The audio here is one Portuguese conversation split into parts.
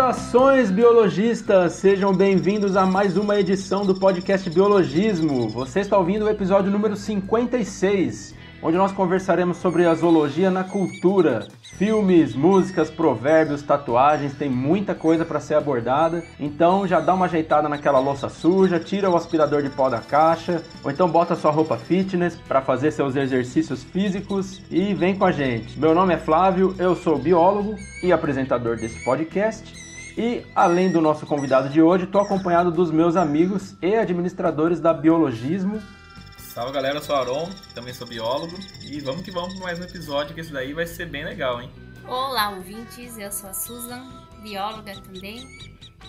Saudações biologistas, sejam bem-vindos a mais uma edição do podcast Biologismo. Você está ouvindo o episódio número 56, onde nós conversaremos sobre a zoologia na cultura. Filmes, músicas, provérbios, tatuagens, tem muita coisa para ser abordada. Então já dá uma ajeitada naquela louça suja, tira o aspirador de pó da caixa, ou então bota sua roupa fitness para fazer seus exercícios físicos e vem com a gente. Meu nome é Flávio, eu sou biólogo e apresentador desse podcast. E além do nosso convidado de hoje, estou acompanhado dos meus amigos e administradores da Biologismo, Salve galera, eu sou o Aron, também sou biólogo, e vamos que vamos para mais um episódio que esse daí vai ser bem legal, hein? Olá, ouvintes, eu sou a Susan, bióloga também,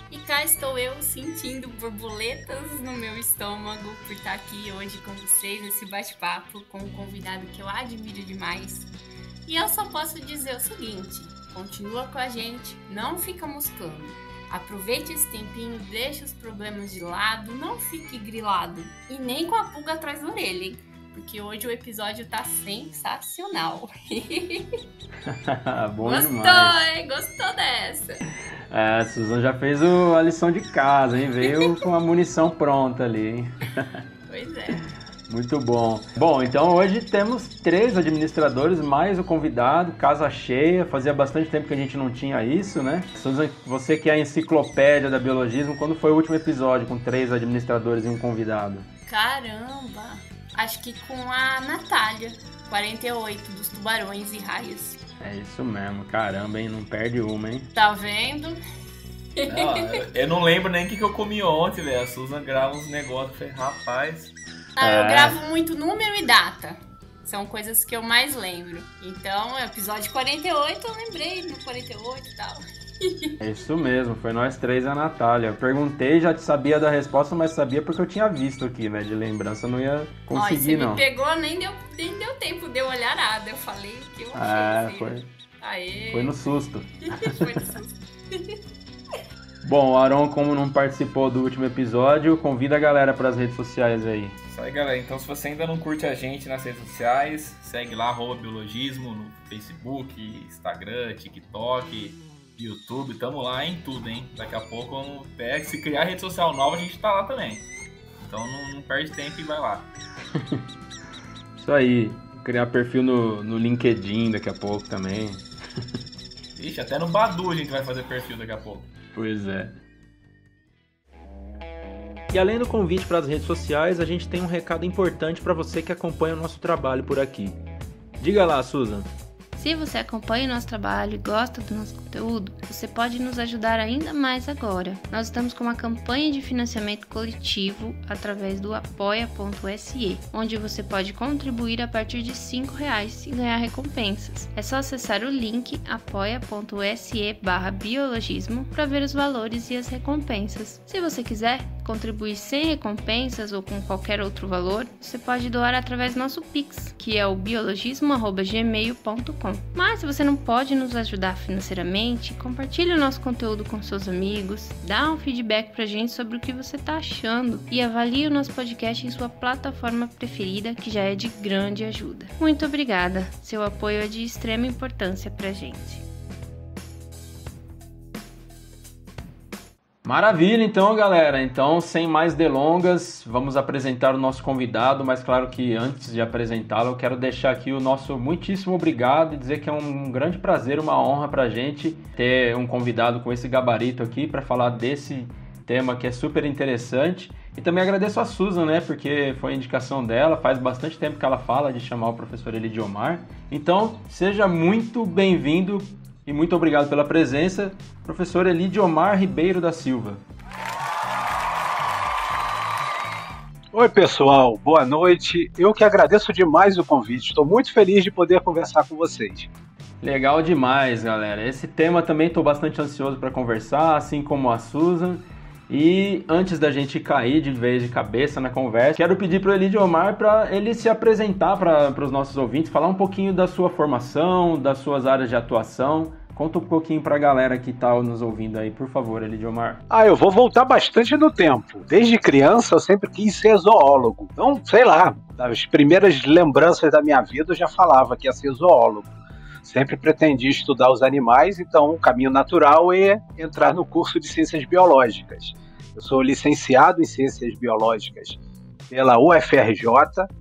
e cá estou eu sentindo borboletas no meu estômago por estar aqui hoje com vocês nesse bate-papo com um convidado que eu admiro demais. E eu só posso dizer o seguinte: continua com a gente, não fica moscando Aproveite esse tempinho, deixe os problemas de lado, não fique grilado. E nem com a pulga atrás da orelha, hein? Porque hoje o episódio tá sensacional. Bom Gostou, demais. hein? Gostou dessa? É, a Suzana já fez o- a lição de casa, hein? Veio com a munição pronta ali, hein? Pois é. Muito bom. Bom, então hoje temos três administradores, mais o convidado, casa cheia. Fazia bastante tempo que a gente não tinha isso, né? Susan, você que é a enciclopédia da biologismo, quando foi o último episódio com três administradores e um convidado? Caramba! Acho que com a Natália, 48 dos tubarões e raios. É isso mesmo, caramba, hein? Não perde uma, hein? Tá vendo? Não, eu, eu não lembro nem o que, que eu comi ontem, velho. A Susan grava uns negócios, falei, rapaz. Ah, eu É. gravo muito número e data. São coisas que eu mais lembro. Então, episódio 48, eu lembrei do 48 e tal. É isso mesmo, foi nós três e a Natália. Eu perguntei, já sabia da resposta, mas sabia porque eu tinha visto aqui, né? De lembrança, eu não ia Ó, conseguir, você não. me pegou, nem deu, nem deu tempo de eu olhar nada. Eu falei que eu achei. É, assim. foi, Aê. foi no susto. Foi no susto. Bom, o Aron, como não participou do último episódio, convida a galera para as redes sociais aí. Isso aí, galera. Então, se você ainda não curte a gente nas redes sociais, segue lá, arroba biologismo, no Facebook, Instagram, TikTok, YouTube. Tamo lá em tudo, hein? Daqui a pouco, vamos- se criar rede social nova, a gente tá lá também. Então, não, não perde tempo e vai lá. Isso aí, criar perfil no, no LinkedIn daqui a pouco também. Ixi, até no Badu a gente vai fazer perfil daqui a pouco. Pois é. E além do convite para as redes sociais, a gente tem um recado importante para você que acompanha o nosso trabalho por aqui. Diga lá, Susan. Se você acompanha o nosso trabalho e gosta do nosso conteúdo, você pode nos ajudar ainda mais agora. Nós estamos com uma campanha de financiamento coletivo através do apoia.se, onde você pode contribuir a partir de 5 reais e ganhar recompensas. É só acessar o link apoia.se biologismo para ver os valores e as recompensas. Se você quiser contribuir sem recompensas ou com qualquer outro valor, você pode doar através do nosso Pix, que é o biologismo.gmail.com. Mas se você não pode nos ajudar financeiramente, compartilhe o nosso conteúdo com seus amigos, dá um feedback pra gente sobre o que você tá achando e avalie o nosso podcast em sua plataforma preferida, que já é de grande ajuda. Muito obrigada, seu apoio é de extrema importância pra gente. Maravilha, então, galera. Então, sem mais delongas, vamos apresentar o nosso convidado. Mas, claro que antes de apresentá-lo, eu quero deixar aqui o nosso muitíssimo obrigado e dizer que é um grande prazer, uma honra para a gente ter um convidado com esse gabarito aqui para falar desse tema que é super interessante. E também agradeço a Susan, né? Porque foi indicação dela, faz bastante tempo que ela fala de chamar o professor Elidio Omar. Então, seja muito bem-vindo e muito obrigado pela presença, professor Elidio Omar Ribeiro da Silva. Oi, pessoal, boa noite. Eu que agradeço demais o convite. Estou muito feliz de poder conversar com vocês. Legal demais, galera. Esse tema também estou bastante ansioso para conversar, assim como a Susan. E antes da gente cair de vez de cabeça na conversa, quero pedir para o Elidio Omar para ele se apresentar para os nossos ouvintes, falar um pouquinho da sua formação, das suas áreas de atuação. Conta um pouquinho para a galera que está nos ouvindo aí, por favor, Elidio Omar. Ah, eu vou voltar bastante no tempo. Desde criança eu sempre quis ser zoólogo. Então, sei lá, das primeiras lembranças da minha vida eu já falava que ia ser zoólogo. sempre pretendi estudar os animais, então o caminho natural é entrar no curso de ciências biológicas. Eu sou licenciado em ciências biológicas pela UFRJ,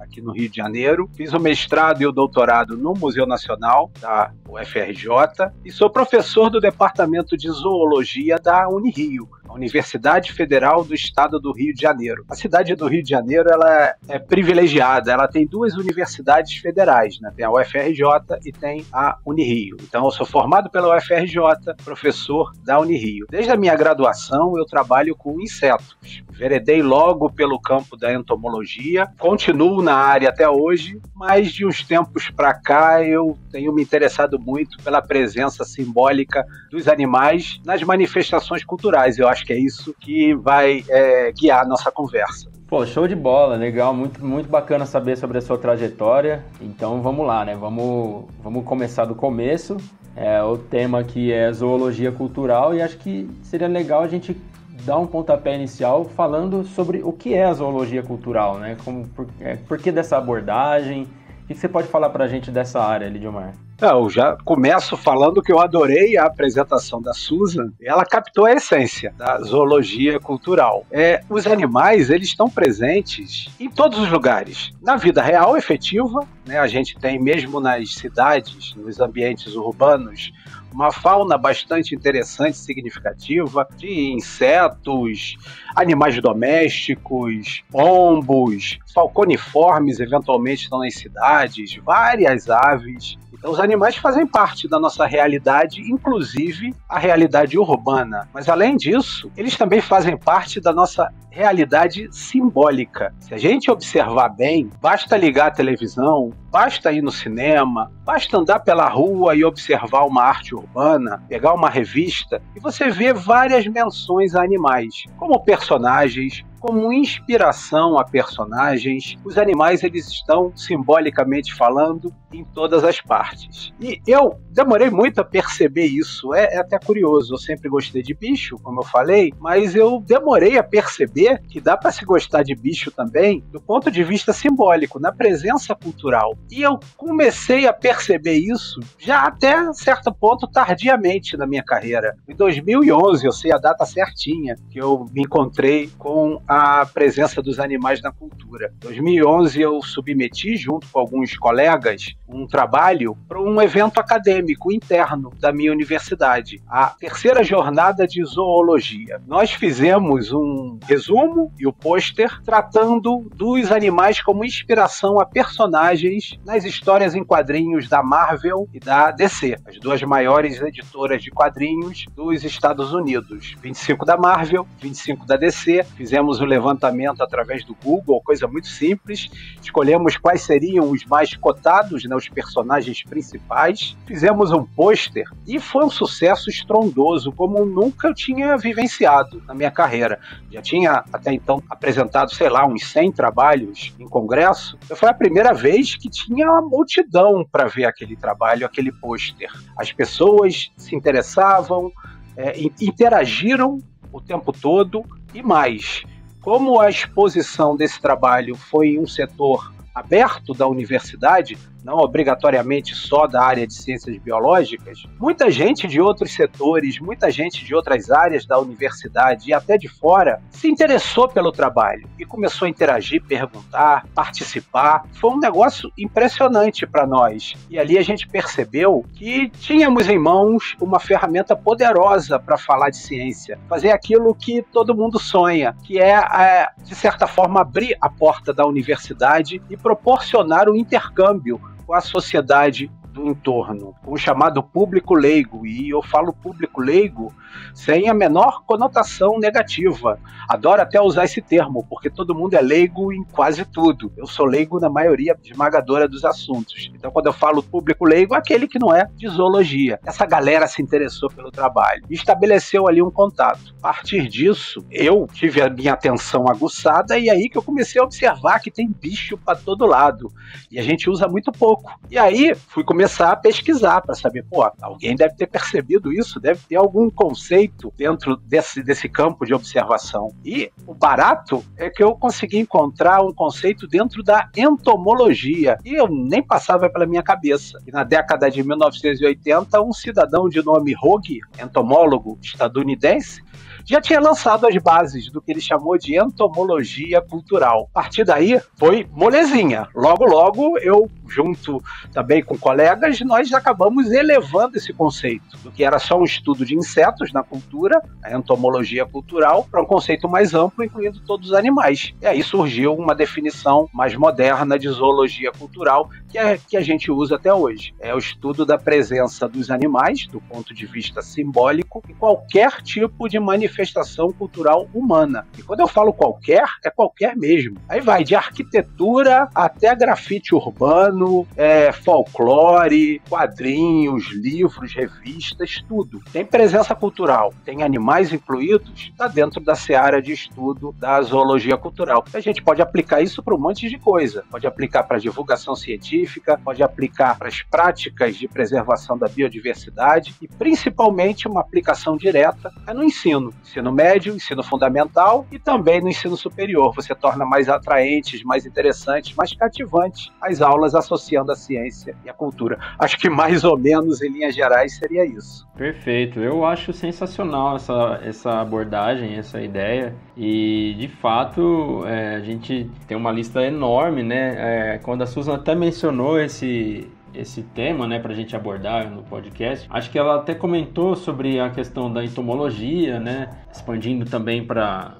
aqui no Rio de Janeiro. Fiz o mestrado e o doutorado no Museu Nacional da UFRJ e sou professor do Departamento de Zoologia da Unirio, Universidade Federal do Estado do Rio de Janeiro. A cidade do Rio de Janeiro ela é privilegiada, ela tem duas universidades federais, né? tem a UFRJ e tem a Unirio. Então eu sou formado pela UFRJ, professor da Unirio. Desde a minha graduação eu trabalho com insetos. Veredei logo pelo campo da entomologia, continuo na área até hoje, mas de uns tempos para cá eu tenho me interessado muito pela presença simbólica dos animais nas manifestações culturais. Eu acho que é isso que vai é, guiar a nossa conversa. Pô, show de bola, legal, muito, muito bacana saber sobre a sua trajetória. Então vamos lá, né? Vamos, vamos começar do começo. É, o tema aqui é zoologia cultural e acho que seria legal a gente dar um pontapé inicial falando sobre o que é a zoologia cultural, né? Como, por, é, por que dessa abordagem? Que você pode falar para a gente dessa área, Lidiomar? Eu já começo falando que eu adorei a apresentação da Susan. Ela captou a essência da zoologia cultural. É, os animais, eles estão presentes em todos os lugares. Na vida real, efetiva, né, a gente tem mesmo nas cidades, nos ambientes urbanos, uma fauna bastante interessante, significativa, de insetos, animais domésticos, pombos, falconiformes eventualmente estão nas cidades, várias aves. Então, os animais fazem parte da nossa realidade, inclusive a realidade urbana. Mas, além disso, eles também fazem parte da nossa realidade simbólica. Se a gente observar bem, basta ligar a televisão, basta ir no cinema, basta andar pela rua e observar uma arte urbana, pegar uma revista e você vê várias menções a animais, como personagens, como inspiração a personagens. Os animais eles estão simbolicamente falando em todas as partes. E eu demorei muito a perceber isso. É, é, até curioso. Eu sempre gostei de bicho, como eu falei, mas eu demorei a perceber que dá para se gostar de bicho também do ponto de vista simbólico, na presença cultural. E eu comecei a perceber isso já até certo ponto tardiamente na minha carreira. Em 2011, eu sei a data certinha que eu me encontrei com a presença dos animais na cultura. Em 2011 eu submeti junto com alguns colegas um trabalho para um evento acadêmico interno da minha universidade, a terceira jornada de zoologia. Nós fizemos um resumo e o pôster tratando dos animais como inspiração a personagens nas histórias em quadrinhos da Marvel e da DC, as duas maiores editoras de quadrinhos dos Estados Unidos. 25 da Marvel, 25 da DC. Fizemos o levantamento através do Google, coisa muito simples. Escolhemos quais seriam os mais cotados, né, os personagens principais. Fizemos um pôster e foi um sucesso estrondoso, como nunca eu tinha vivenciado na minha carreira. Já tinha até então apresentado, sei lá, uns 100 trabalhos em congresso. Foi a primeira vez que tinha uma multidão para ver aquele trabalho, aquele pôster. As pessoas se interessavam, é, interagiram o tempo todo e mais. Como a exposição desse trabalho foi em um setor aberto da universidade, não obrigatoriamente só da área de ciências biológicas, muita gente de outros setores, muita gente de outras áreas da universidade e até de fora se interessou pelo trabalho e começou a interagir, perguntar, participar. Foi um negócio impressionante para nós. E ali a gente percebeu que tínhamos em mãos uma ferramenta poderosa para falar de ciência, fazer aquilo que todo mundo sonha, que é, é de certa forma abrir a porta da universidade e proporcionar um intercâmbio a sociedade do entorno, o chamado público leigo. E eu falo público leigo sem a menor conotação negativa. Adoro até usar esse termo, porque todo mundo é leigo em quase tudo. Eu sou leigo na maioria esmagadora dos assuntos. Então, quando eu falo público leigo, é aquele que não é de zoologia. Essa galera se interessou pelo trabalho e estabeleceu ali um contato. A partir disso, eu tive a minha atenção aguçada e aí que eu comecei a observar que tem bicho para todo lado. E a gente usa muito pouco. E aí fui começar a pesquisar para saber, pô, alguém deve ter percebido isso, deve ter algum conceito dentro desse, desse campo de observação. E o barato é que eu consegui encontrar um conceito dentro da entomologia. E eu nem passava pela minha cabeça. E na década de 1980, um cidadão de nome Hogue, entomólogo estadunidense, já tinha lançado as bases do que ele chamou de entomologia cultural. A partir daí foi molezinha. Logo, logo eu junto também com colegas, nós acabamos elevando esse conceito do que era só um estudo de insetos na cultura, a entomologia cultural, para um conceito mais amplo, incluindo todos os animais. E aí surgiu uma definição mais moderna de zoologia cultural, que é que a gente usa até hoje. É o estudo da presença dos animais, do ponto de vista simbólico, em qualquer tipo de manifestação cultural humana. E quando eu falo qualquer, é qualquer mesmo. Aí vai de arquitetura até grafite urbano, é, folclore, quadrinhos, livros, revistas, tudo. Tem presença cultural, tem animais incluídos, está dentro da seara de estudo da zoologia cultural. A gente pode aplicar isso para um monte de coisa. Pode aplicar para divulgação científica, pode aplicar para as práticas de preservação da biodiversidade e principalmente uma aplicação direta é no ensino. Ensino médio, ensino fundamental e também no ensino superior. Você torna mais atraentes, mais interessantes, mais cativantes as aulas associando a ciência e a cultura. Acho que mais ou menos, em linhas gerais, seria isso. Perfeito. Eu acho sensacional essa, essa abordagem, essa ideia. E, de fato, é, a gente tem uma lista enorme, né? É, quando a Susan até mencionou esse, esse tema, né, para a gente abordar no podcast. Acho que ela até comentou sobre a questão da entomologia, né, expandindo também para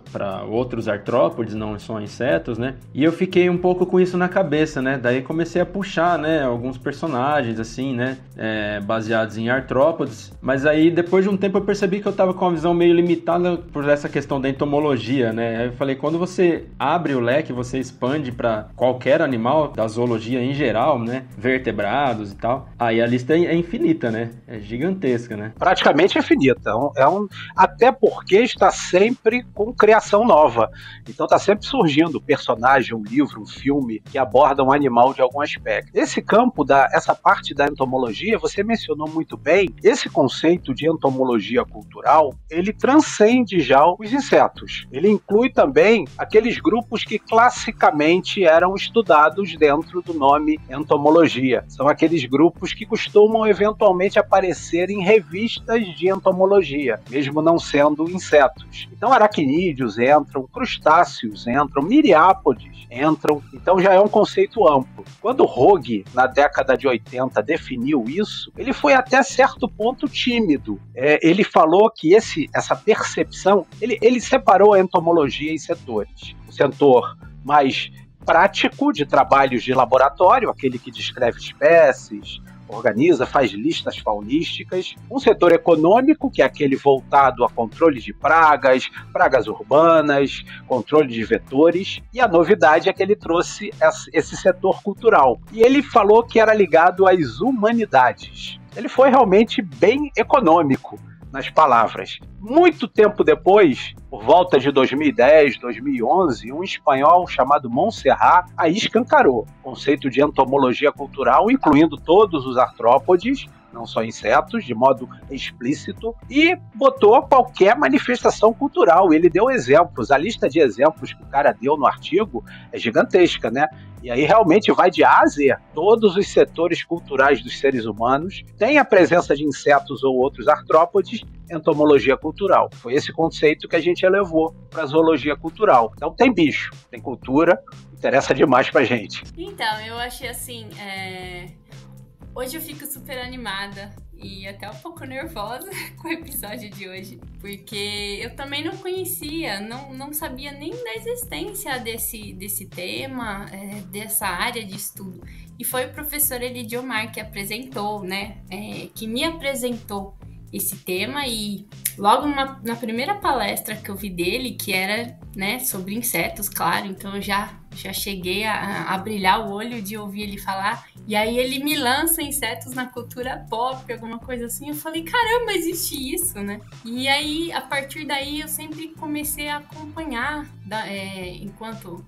outros artrópodes, não só insetos, né? E eu fiquei um pouco com isso na cabeça, né? Daí comecei a puxar, né, alguns personagens assim, né, é, baseados em artrópodes. Mas aí depois de um tempo eu percebi que eu estava com uma visão meio limitada por essa questão da entomologia, né? Aí eu falei, quando você abre o leque, você expande para qualquer animal da zoologia em geral, né, vertebrados e tal. Aí a lista é infinita, né? É gigantesca, né? Praticamente infinita. É um, até porque está sempre com criação nova. Então está sempre surgindo personagem, um livro, um filme que aborda um animal de algum aspecto. Esse campo, da, essa parte da entomologia, você mencionou muito bem, esse conceito de entomologia cultural, ele transcende já os insetos. Ele inclui também aqueles grupos que classicamente eram estudados dentro do nome entomologia. São aqueles grupos que costumam eventualmente aparecer em revistas de entomologia, mesmo não sendo insetos insetos. Então, aracnídeos entram, crustáceos entram, miriápodes entram. Então, já é um conceito amplo. Quando Rogue, na década de 80, definiu isso, ele foi até certo ponto tímido. É, ele falou que esse, essa percepção, ele, ele separou a entomologia em setores. O setor mais prático de trabalhos de laboratório, aquele que descreve espécies, organiza, faz listas faunísticas, um setor econômico, que é aquele voltado a controle de pragas, pragas urbanas, controle de vetores, e a novidade é que ele trouxe esse setor cultural. E ele falou que era ligado às humanidades. Ele foi realmente bem econômico nas palavras. Muito tempo depois, por volta de 2010, 2011, um espanhol chamado Montserrat aí escancarou o conceito de entomologia cultural, incluindo todos os artrópodes, não só insetos, de modo explícito, e botou qualquer manifestação cultural. Ele deu exemplos. A lista de exemplos que o cara deu no artigo é gigantesca, né? E aí realmente vai de A a Z. Todos os setores culturais dos seres humanos têm a presença de insetos ou outros artrópodes entomologia cultural. Foi esse conceito que a gente elevou para a zoologia cultural. Então tem bicho, tem cultura, interessa demais pra gente. Então, eu achei assim, é... Hoje eu fico super animada e até um pouco nervosa com o episódio de hoje, porque eu também não conhecia, não, não sabia nem da existência desse, desse tema, é, dessa área de estudo. E foi o professor Elidiomar que apresentou, né? É, que me apresentou esse tema e logo na, na, primeira palestra que eu vi dele, que era né, sobre insetos, claro, então eu já, já cheguei a, a brilhar o olho de ouvir ele falar. E aí ele me lança insetos na cultura pop, alguma coisa assim. Eu falei, caramba, existe isso, né? E aí, a partir daí, eu sempre comecei a acompanhar, da, é, enquanto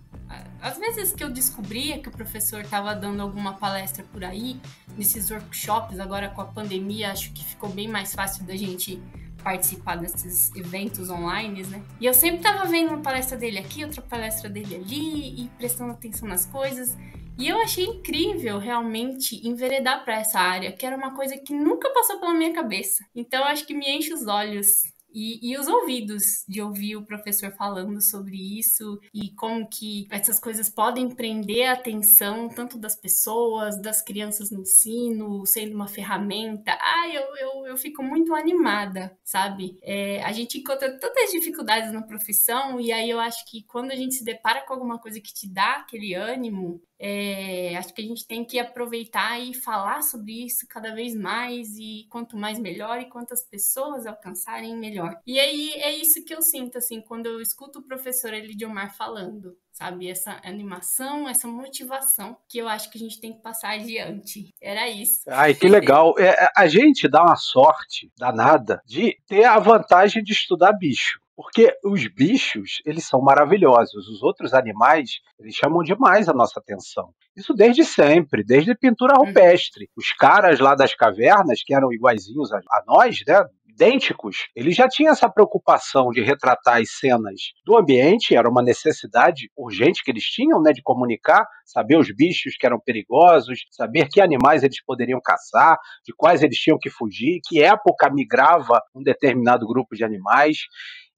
às vezes que eu descobria que o professor estava dando alguma palestra por aí, nesses workshops, agora com a pandemia, acho que ficou bem mais fácil da gente participar desses eventos online, né? E eu sempre tava vendo uma palestra dele aqui, outra palestra dele ali, e prestando atenção nas coisas. E eu achei incrível realmente enveredar para essa área, que era uma coisa que nunca passou pela minha cabeça. Então acho que me enche os olhos e, e, os ouvidos de ouvir o professor falando sobre isso e como que essas coisas podem prender a atenção tanto das pessoas, das crianças no ensino, sendo uma ferramenta. Ah, eu, eu, eu fico muito animada, sabe? É, a gente encontra tantas dificuldades na profissão e aí eu acho que quando a gente se depara com alguma coisa que te dá aquele ânimo, é, acho que a gente tem que aproveitar e falar sobre isso cada vez mais e quanto mais melhor e quantas pessoas alcançarem melhor. E aí é isso que eu sinto assim quando eu escuto o professor Elidiomar falando, sabe? Essa animação, essa motivação que eu acho que a gente tem que passar adiante. Era isso. Ai, que legal. É, a gente dá uma sorte danada de ter a vantagem de estudar bicho. Porque os bichos, eles são maravilhosos. Os outros animais, eles chamam demais a nossa atenção. Isso desde sempre, desde pintura uhum. rupestre. Os caras lá das cavernas, que eram iguaizinhos a, a nós, né? idênticos, eles já tinham essa preocupação de retratar as cenas do ambiente, era uma necessidade urgente que eles tinham, né, de comunicar, saber os bichos que eram perigosos, saber que animais eles poderiam caçar, de quais eles tinham que fugir, que época migrava um determinado grupo de animais.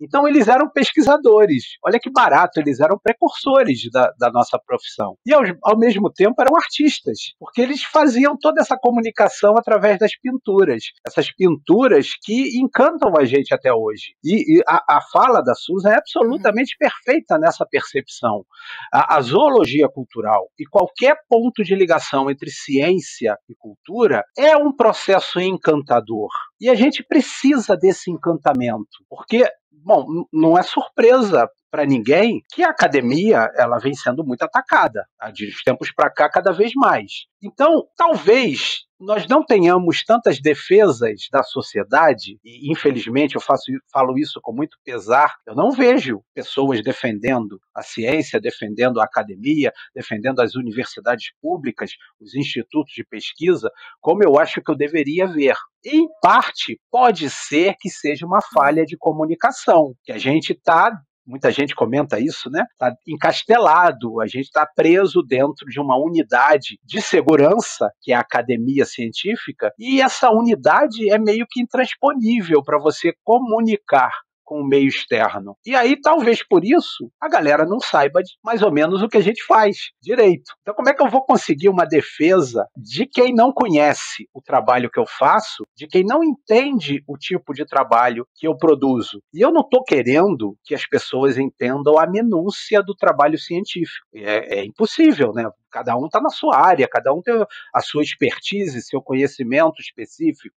Então eles eram pesquisadores. Olha que barato, eles eram precursores da, da nossa profissão. E ao, ao, mesmo tempo eram artistas, porque eles faziam toda essa comunicação através das pinturas. Essas pinturas que encantam a gente até hoje. E, e a, a, fala da Susan é absolutamente perfeita nessa percepção. A, a zoologia cultural e qualquer ponto de ligação entre ciência e cultura é um processo encantador. E a gente precisa desse encantamento, porque Bom, não é surpresa para ninguém que a academia ela vem sendo muito atacada de tempos para cá cada vez mais. Então, talvez nós não tenhamos tantas defesas da sociedade, e infelizmente eu faço, falo isso com muito pesar, eu não vejo pessoas defendendo a ciência, defendendo a academia, defendendo as universidades públicas, os institutos de pesquisa, como eu acho que eu deveria ver. Em parte, pode ser que seja uma falha de comunicação, que a gente está muita gente comenta isso, né? Está encastelado, a gente está preso dentro de uma unidade de segurança, que é a academia científica, e essa unidade é meio que intransponível para você comunicar com o meio externo. E aí, talvez por isso, a galera não saiba mais ou menos o que a gente faz direito. Então, como é que eu vou conseguir uma defesa de quem não conhece o trabalho que eu faço, de quem não entende o tipo de trabalho que eu produzo? E eu não estou querendo que as pessoas entendam a minúcia do trabalho científico. É, é impossível, né? Cada um está na sua área, cada um tem a sua expertise, seu conhecimento específico.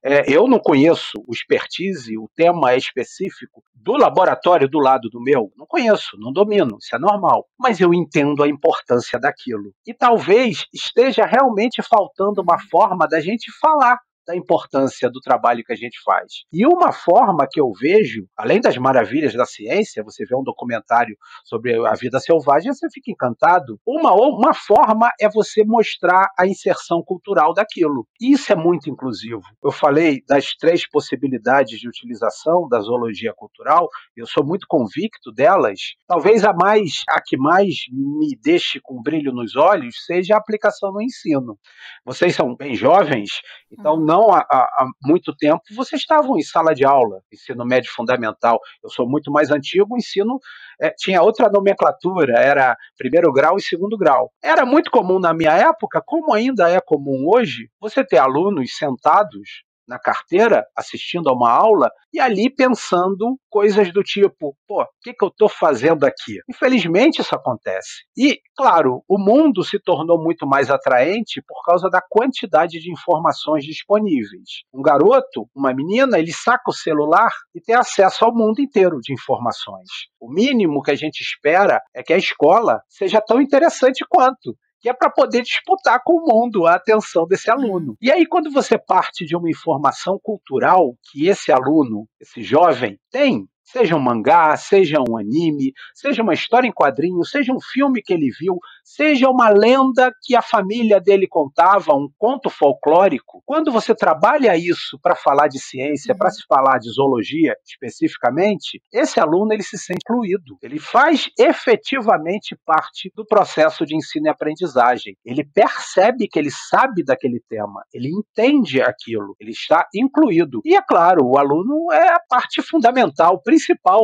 É, eu não conheço o expertise, o tema é específico do laboratório do lado do meu. Não conheço, não domino, isso é normal. Mas eu entendo a importância daquilo. E talvez esteja realmente faltando uma forma da gente falar da importância do trabalho que a gente faz. E uma forma que eu vejo, além das maravilhas da ciência, você vê um documentário sobre a vida selvagem, você fica encantado. Uma, uma forma é você mostrar a inserção cultural daquilo. Isso é muito inclusivo. Eu falei das três possibilidades de utilização da zoologia cultural, eu sou muito convicto delas. Talvez a mais, a que mais me deixe com brilho nos olhos seja a aplicação no ensino. Vocês são bem jovens, então uhum. Não há, há, muito tempo, vocês estavam em sala de aula, ensino médio fundamental. Eu sou muito mais antigo, o ensino é, tinha outra nomenclatura, era primeiro grau e segundo grau. Era muito comum na minha época, como ainda é comum hoje, você ter alunos sentados na carteira, assistindo a uma aula, e ali pensando coisas do tipo: pô, o que, que eu estou fazendo aqui? Infelizmente isso acontece. E, claro, o mundo se tornou muito mais atraente por causa da quantidade de informações disponíveis. Um garoto, uma menina, ele saca o celular e tem acesso ao mundo inteiro de informações. O mínimo que a gente espera é que a escola seja tão interessante quanto que é para poder disputar com o mundo a atenção desse aluno. E aí, quando você parte de uma informação cultural que esse aluno, esse jovem, tem, seja um mangá, seja um anime, seja uma história em quadrinho, seja um filme que ele viu, seja uma lenda que a família dele contava, um conto folclórico, quando você trabalha isso para falar de ciência, para se falar de zoologia especificamente, esse aluno ele se sente incluído. Ele faz efetivamente parte do processo de ensino e aprendizagem. Ele percebe que ele sabe daquele tema, ele entende aquilo, ele está incluído. E é claro, o aluno é a parte fundamental, principal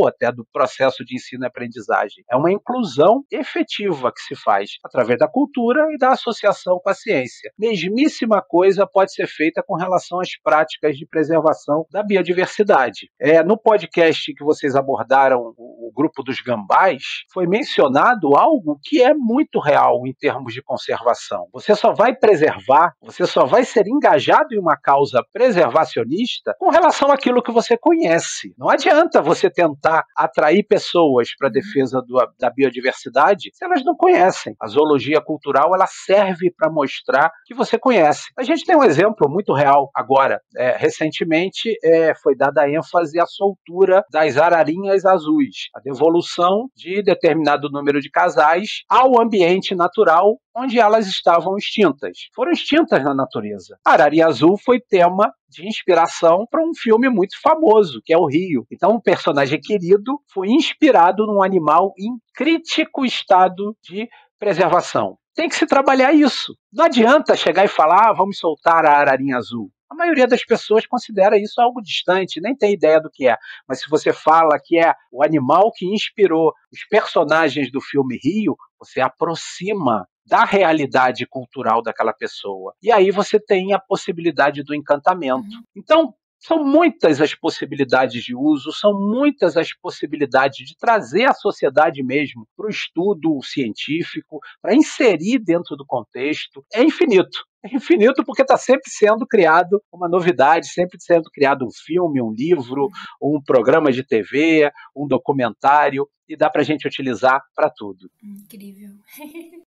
até do processo de ensino e aprendizagem. É uma inclusão efetiva que se faz através da cultura e da associação com a ciência. Mesmíssima coisa pode ser feita com relação às práticas de preservação da biodiversidade. É, no podcast que vocês abordaram, o, o grupo dos gambás, foi mencionado algo que é muito real em termos de conservação. Você só vai preservar, você só vai ser engajado em uma causa preservacionista com relação àquilo que você conhece. Não adianta você tentar atrair pessoas para a defesa do, da biodiversidade se elas não conhecem. A zoologia cultural ela serve para mostrar que você conhece. A gente tem um exemplo muito real agora. É, recentemente é, foi dada ênfase à soltura das ararinhas azuis, a devolução de determinado número de casais ao ambiente natural onde elas estavam extintas. Foram extintas na natureza. A ararinha azul foi tema de inspiração para um filme muito famoso, que é o Rio. Então, o personagem querido foi inspirado num animal em crítico estado de preservação. Tem que se trabalhar isso. Não adianta chegar e falar, ah, vamos soltar a ararinha azul. A maioria das pessoas considera isso algo distante, nem tem ideia do que é. Mas se você fala que é o animal que inspirou os personagens do filme Rio, você aproxima da realidade cultural daquela pessoa. E aí você tem a possibilidade do encantamento. Uhum. Então, são muitas as possibilidades de uso, são muitas as possibilidades de trazer a sociedade mesmo para o estudo científico, para inserir dentro do contexto. É infinito. É infinito porque está sempre sendo criado uma novidade, sempre sendo criado um filme, um livro, um programa de TV, um documentário, e dá para a gente utilizar para tudo. Incrível.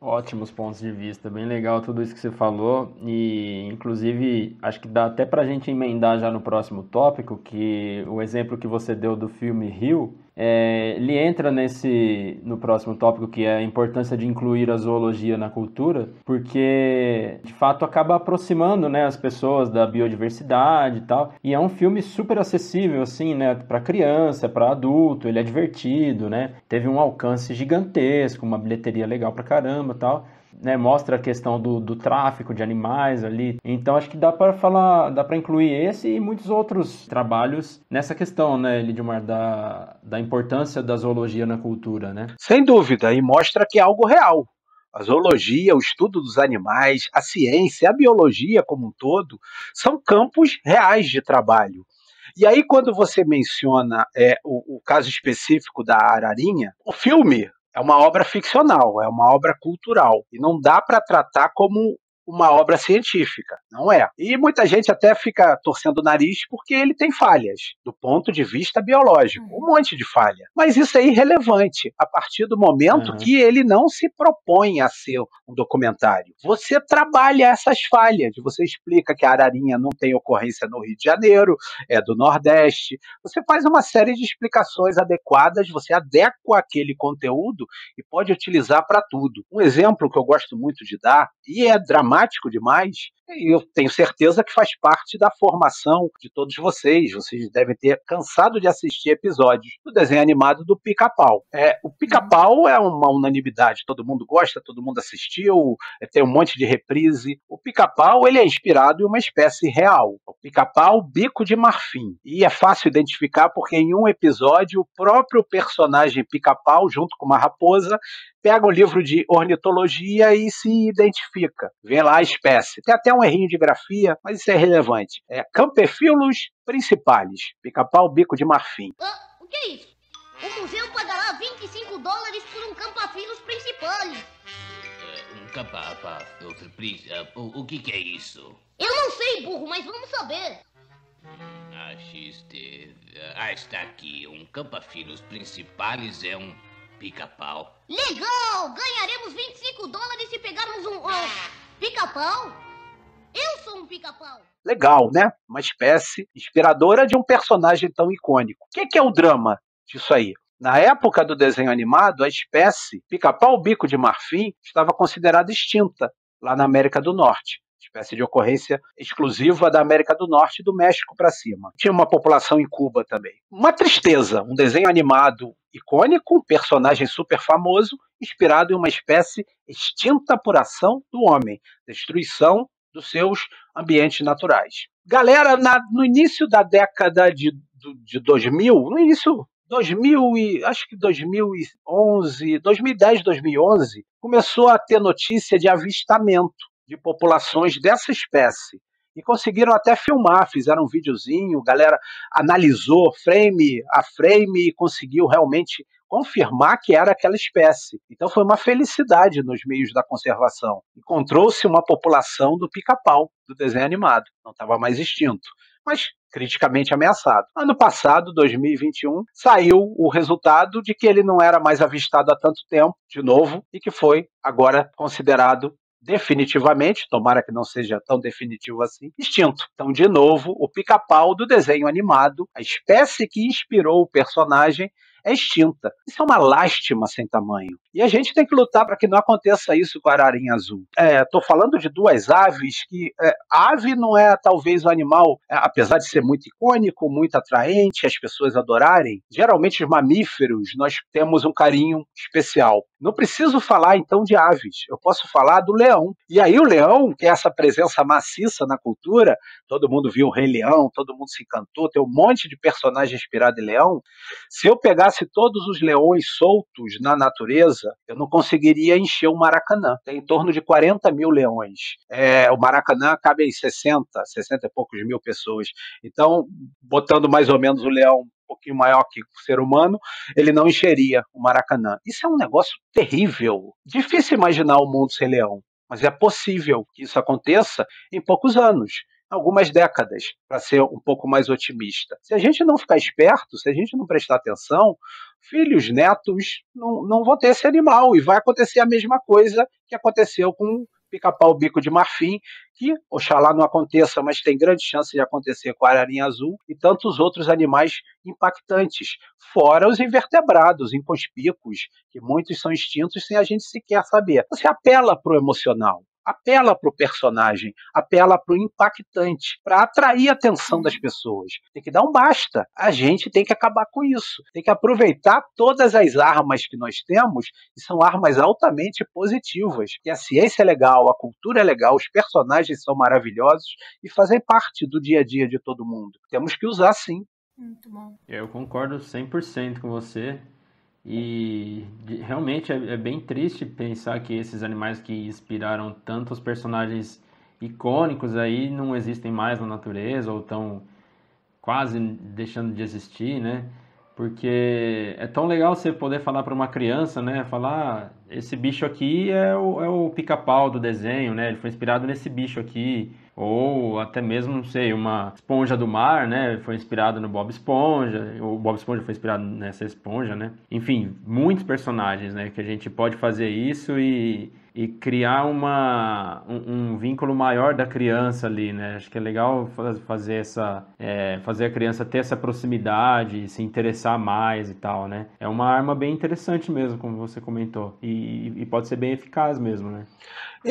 Ótimos pontos de vista, bem legal tudo isso que você falou. E inclusive acho que dá até para a gente emendar já no próximo tópico que o exemplo que você deu do filme Rio é, ele entra nesse no próximo tópico que é a importância de incluir a zoologia na cultura, porque de fato acaba aproximando, né, as pessoas da biodiversidade e tal. E é um filme super acessível assim, né, para criança, para adulto, ele é divertido, né? Teve um alcance gigantesco, uma bilheteria legal pra caramba, tal né, mostra a questão do, do tráfico de animais ali. Então acho que dá para falar, dá para incluir esse e muitos outros trabalhos nessa questão, né, Lidmar, da, da importância da zoologia na cultura, né? Sem dúvida, e mostra que é algo real. A zoologia, o estudo dos animais, a ciência, a biologia como um todo, são campos reais de trabalho. E aí, quando você menciona é, o, o, caso específico da ararinha, o filme é uma obra ficcional, é uma obra cultural. E não dá para tratar como uma obra científica. Não é. E muita gente até fica torcendo o nariz porque ele tem falhas, do ponto de vista biológico. Um monte de falha. Mas isso é irrelevante a partir do momento uhum. que ele não se propõe a ser um documentário. Você trabalha essas falhas. Você explica que a ararinha não tem ocorrência no Rio de Janeiro, é do Nordeste. Você faz uma série de explicações adequadas, você adequa aquele conteúdo e pode utilizar para tudo. Um exemplo que eu gosto muito de dar, e é dramático, dramático demais, e eu tenho certeza que faz parte da formação de todos vocês. Vocês devem ter cansado de assistir episódios do desenho animado do Pica-Pau. É, o Pica-Pau é uma unanimidade, todo mundo gosta, todo mundo assistiu, é, tem um monte de reprise. O Pica-Pau ele é inspirado em uma espécie real, o Pica-Pau bico de marfim. E é fácil identificar porque em um episódio o próprio personagem Pica-Pau, junto com uma raposa, pega o livro de ornitologia e se identifica, vê lá a espécie. Tem até um errinho de grafia, mas isso é relevante. É Campephilos principales, pica-pau bico de marfim. Ah, o que é isso? O museu pagará 25 dólares por um Campaphilos principales. Uh, um principales? Uh, o, o que, que é isso? Eu não sei, burro, mas vamos saber. Ah. Ah, está aqui. Um Campaphilos principales é um Pica-pau. Legal! Ganharemos 25 dólares se pegarmos um, um pica-pau. Eu sou um pica-pau. Legal, né? Uma espécie inspiradora de um personagem tão icônico. O que, é o drama disso aí? Na época do desenho animado, a espécie pica-pau bico de marfim estava considerada extinta lá na América do Norte espécie de ocorrência exclusiva da América do Norte e do México para cima. Tinha uma população em Cuba também. Uma tristeza, um desenho animado icônico, um personagem super famoso, inspirado em uma espécie extinta por ação do homem, destruição dos seus ambientes naturais. Galera, na, no início da década de, de 2000, no início 2000 e acho que 2011, 2010, 2011, começou a ter notícia de avistamento de populações dessa espécie. E conseguiram até filmar, fizeram um videozinho, galera analisou frame a frame e conseguiu realmente confirmar que era aquela espécie. Então foi uma felicidade nos meios da conservação. Encontrou-se uma população do pica-pau, do desenho animado. Não estava mais extinto, mas criticamente ameaçado. Ano passado, 2021, saiu o resultado de que ele não era mais avistado há tanto tempo, de novo, e que foi agora considerado definitivamente, tomara que não seja tão definitivo assim, extinto. Então, de novo, o pica-pau do desenho animado, a espécie que inspirou o personagem, é extinta. Isso é uma lástima sem tamanho. E a gente tem que lutar para que não aconteça isso com a ararinha azul. Estou é, falando de duas aves que. É, ave não é talvez o animal, é, apesar de ser muito icônico, muito atraente, as pessoas adorarem. Geralmente, os mamíferos, nós temos um carinho especial. Não preciso falar então de aves, eu posso falar do leão. E aí, o leão, que é essa presença maciça na cultura, todo mundo viu o Rei Leão, todo mundo se encantou, tem um monte de personagem inspirado em leão. Se eu pegasse todos os leões soltos na natureza, eu não conseguiria encher o Maracanã. Tem em torno de 40 mil leões. É, o Maracanã cabe em 60, 60 e poucos mil pessoas. Então, botando mais ou menos o leão pouquinho maior que o ser humano, ele não encheria o Maracanã. Isso é um negócio terrível. Difícil imaginar o mundo sem leão, mas é possível que isso aconteça em poucos anos algumas décadas, para ser um pouco mais otimista. Se a gente não ficar esperto, se a gente não prestar atenção, filhos, netos não, não vão ter esse animal e vai acontecer a mesma coisa que aconteceu com pica-pau bico de marfim, que oxalá não aconteça, mas tem grande chance de acontecer com a ararinha azul e tantos outros animais impactantes, fora os invertebrados inconspícuos, que muitos são extintos sem a gente sequer saber. Você apela para o emocional apela para o personagem, apela para o impactante, para atrair a atenção das pessoas. Tem que dar um basta. A gente tem que acabar com isso. Tem que aproveitar todas as armas que nós temos, e são armas altamente positivas. Que a ciência é legal, a cultura é legal, os personagens são maravilhosos e fazem parte do dia a dia de todo mundo. Temos que usar sim. Muito bom. Eu concordo 100% com você. E realmente é, é, bem triste pensar que esses animais que inspiraram tantos personagens icônicos aí não existem mais na natureza ou estão quase deixando de existir, né? Porque é tão legal você poder falar para uma criança, né? Falar, ah, esse bicho aqui é o, é o pica-pau do desenho, né? Ele foi inspirado nesse bicho aqui ou até mesmo, não sei, uma esponja do mar, né? Foi inspirado no Bob Esponja, o Bob Esponja foi inspirado nessa esponja, né? Enfim, muitos personagens, né? Que a gente pode fazer isso e, e criar uma, um, um vínculo maior da criança ali, né? Acho que é legal fazer essa, é, fazer a criança ter essa proximidade, se interessar mais e tal, né? É uma arma bem interessante mesmo, como você comentou, e, e pode ser bem eficaz mesmo, né?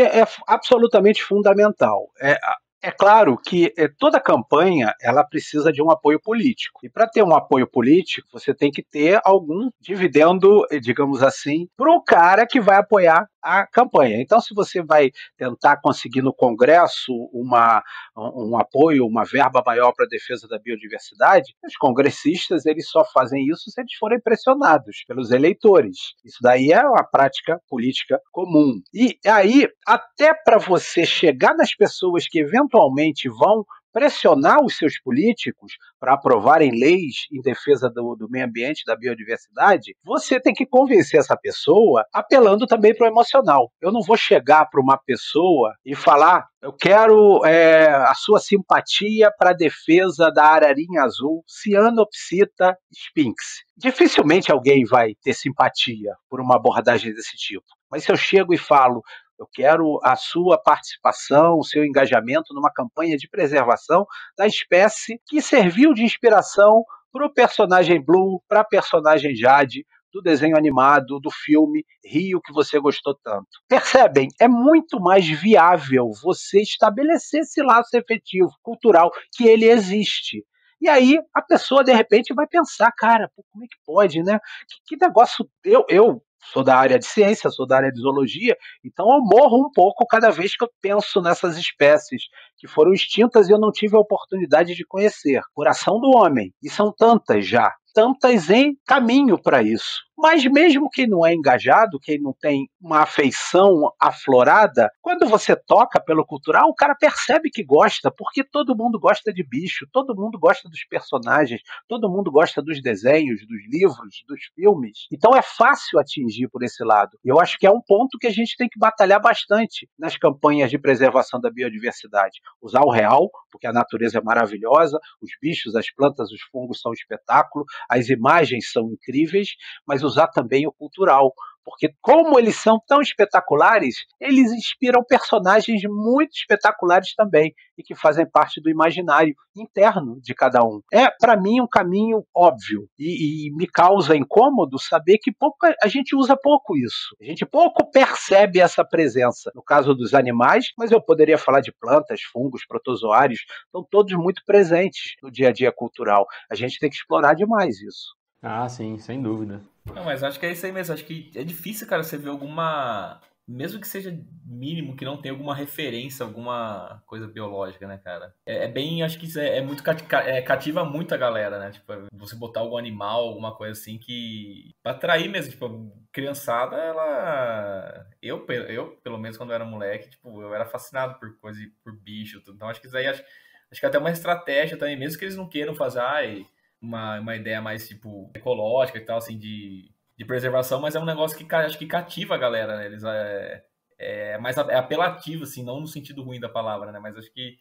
É, é absolutamente fundamental. É, é claro que é, toda campanha ela precisa de um apoio político. E para ter um apoio político, você tem que ter algum dividendo, digamos assim, para o cara que vai apoiar a campanha. Então, se você vai tentar conseguir no Congresso uma, um apoio, uma verba maior para a defesa da biodiversidade, os congressistas eles só fazem isso se eles forem pressionados pelos eleitores. Isso daí é uma prática política comum. E aí, até para você chegar nas pessoas que eventualmente vão pressionar os seus políticos para aprovarem leis em defesa do, do, meio ambiente, da biodiversidade, você tem que convencer essa pessoa apelando também para o emocional. Eu não vou chegar para uma pessoa e falar, eu quero é, a sua simpatia para a defesa da ararinha azul, Cyanopsita sphinx. Dificilmente alguém vai ter simpatia por uma abordagem desse tipo. Mas se eu chego e falo, Eu quero a sua participação, o seu engajamento numa campanha de preservação da espécie que serviu de inspiração para o personagem Blue, para a personagem Jade, do desenho animado, do filme Rio que você gostou tanto. Percebem? É muito mais viável você estabelecer esse laço efetivo cultural que ele existe. E aí a pessoa de repente vai pensar, cara, como é que pode, né? Que, que negócio eu eu sou da área de ciência, sou da área de zoologia, então eu morro um pouco cada vez que eu penso nessas espécies que foram extintas e eu não tive a oportunidade de conhecer, por ação do homem. E são tantas já tantas em caminho para isso. Mas mesmo quem não é engajado, quem não tem uma afeição aflorada, quando você toca pelo cultural, o cara percebe que gosta, porque todo mundo gosta de bicho, todo mundo gosta dos personagens, todo mundo gosta dos desenhos, dos livros, dos filmes. Então é fácil atingir por esse lado. Eu acho que é um ponto que a gente tem que batalhar bastante nas campanhas de preservação da biodiversidade. Usar o real, porque a natureza é maravilhosa, os bichos, as plantas, os fungos são um espetáculo, as imagens são incríveis, mas usar também o cultural, porque como eles são tão espetaculares, eles inspiram personagens muito espetaculares também e que fazem parte do imaginário interno de cada um. É para mim um caminho óbvio e, e, me causa incômodo saber que pouco, a gente usa pouco isso. A gente pouco percebe essa presença. No caso dos animais, mas eu poderia falar de plantas, fungos, protozoários, estão todos muito presentes no dia a dia cultural. A gente tem que explorar demais isso. Ah, sim, sem dúvida. Não, mas acho que é isso aí mesmo. Acho que é difícil, cara, você ver alguma. Mesmo que seja mínimo, que não tenha alguma referência, alguma coisa biológica, né, cara? É, é bem, acho que isso é, é muito é, cativa muito a galera, né? Tipo, você botar algum animal, alguma coisa assim que. pra atrair mesmo, tipo, criançada, ela. Eu, eu, pelo menos quando eu era moleque, tipo, eu era fascinado por coisa, por bicho. Então acho que isso aí acho, acho que é até uma estratégia também, mesmo que eles não queiram fazer, ai uma, uma ideia mais, tipo, ecológica e tal, assim, de, de preservação, mas é um negócio que acho que cativa a galera, né? Eles é, é mais é apelativo, assim, não no sentido ruim da palavra, né? Mas acho que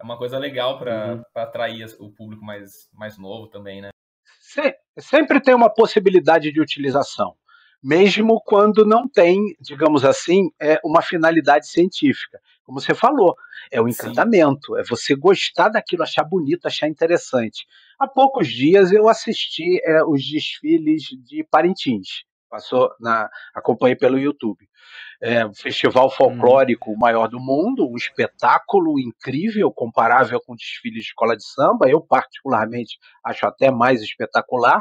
é uma coisa legal para uhum. atrair o público mais, mais novo também, né? Sempre tem uma possibilidade de utilização, mesmo quando não tem, digamos assim, é uma finalidade científica. Como você falou, é o encantamento, Sim. é você gostar daquilo, achar bonito, achar interessante. Há poucos dias eu assisti é, os desfiles de Parintins. Passou na, acompanhei pelo YouTube. É, um festival folclórico hum. maior do mundo, um espetáculo incrível, comparável com desfiles de escola de samba. Eu, particularmente, acho até mais espetacular.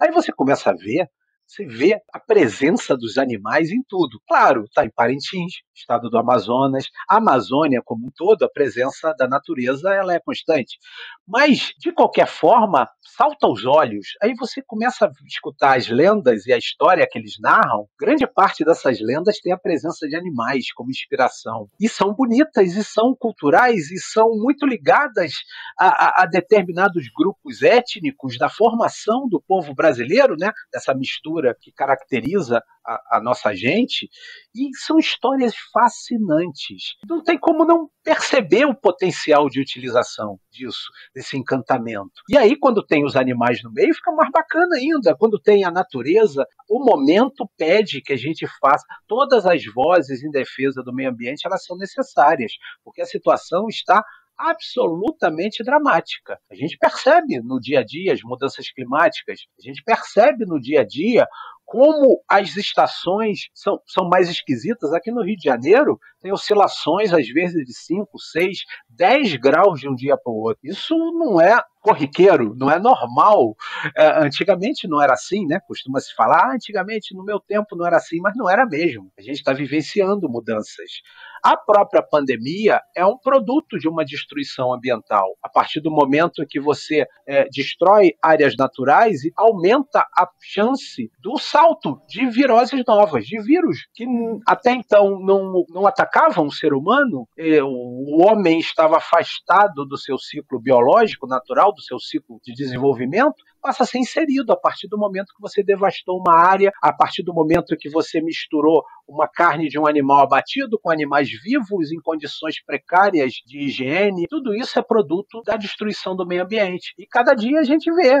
Aí você começa a ver você vê a presença dos animais em tudo. Claro, está em Parintins, estado do Amazonas, a Amazônia como um todo, a presença da natureza ela é constante. Mas, de qualquer forma, salta aos olhos. Aí você começa a escutar as lendas e a história que eles narram. Grande parte dessas lendas tem a presença de animais como inspiração. E são bonitas, e são culturais, e são muito ligadas a, a, a determinados grupos étnicos da formação do povo brasileiro, né? dessa mistura que caracteriza a, a, nossa gente, e são histórias fascinantes. Não tem como não perceber o potencial de utilização disso, desse encantamento. E aí, quando tem os animais no meio, fica mais bacana ainda. Quando tem a natureza, o momento pede que a gente faça. Todas as vozes em defesa do meio ambiente elas são necessárias, porque a situação está absolutamente dramática. A gente percebe no dia a dia as mudanças climáticas, a gente percebe no dia a dia como as estações são, são mais esquisitas. Aqui no Rio de Janeiro, tem oscilações, às vezes, de 5, 6, 10 graus de um dia para o outro. Isso não é corriqueiro, não é normal. É, antigamente não era assim, né? Costuma-se falar, ah, antigamente, no meu tempo, não era assim, mas não era mesmo. A gente está vivenciando mudanças. A própria pandemia é um produto de uma destruição ambiental. A partir do momento que você é, destrói áreas naturais e aumenta a chance do salto de viroses novas, de vírus que até então não, não atacavam o ser humano, o homem estava afastado do seu ciclo biológico natural, do seu ciclo de desenvolvimento, passa a ser inserido a partir do momento que você devastou uma área, a partir do momento que você misturou uma carne de um animal abatido com animais vivos em condições precárias de higiene. Tudo isso é produto da destruição do meio ambiente. E cada dia a gente vê,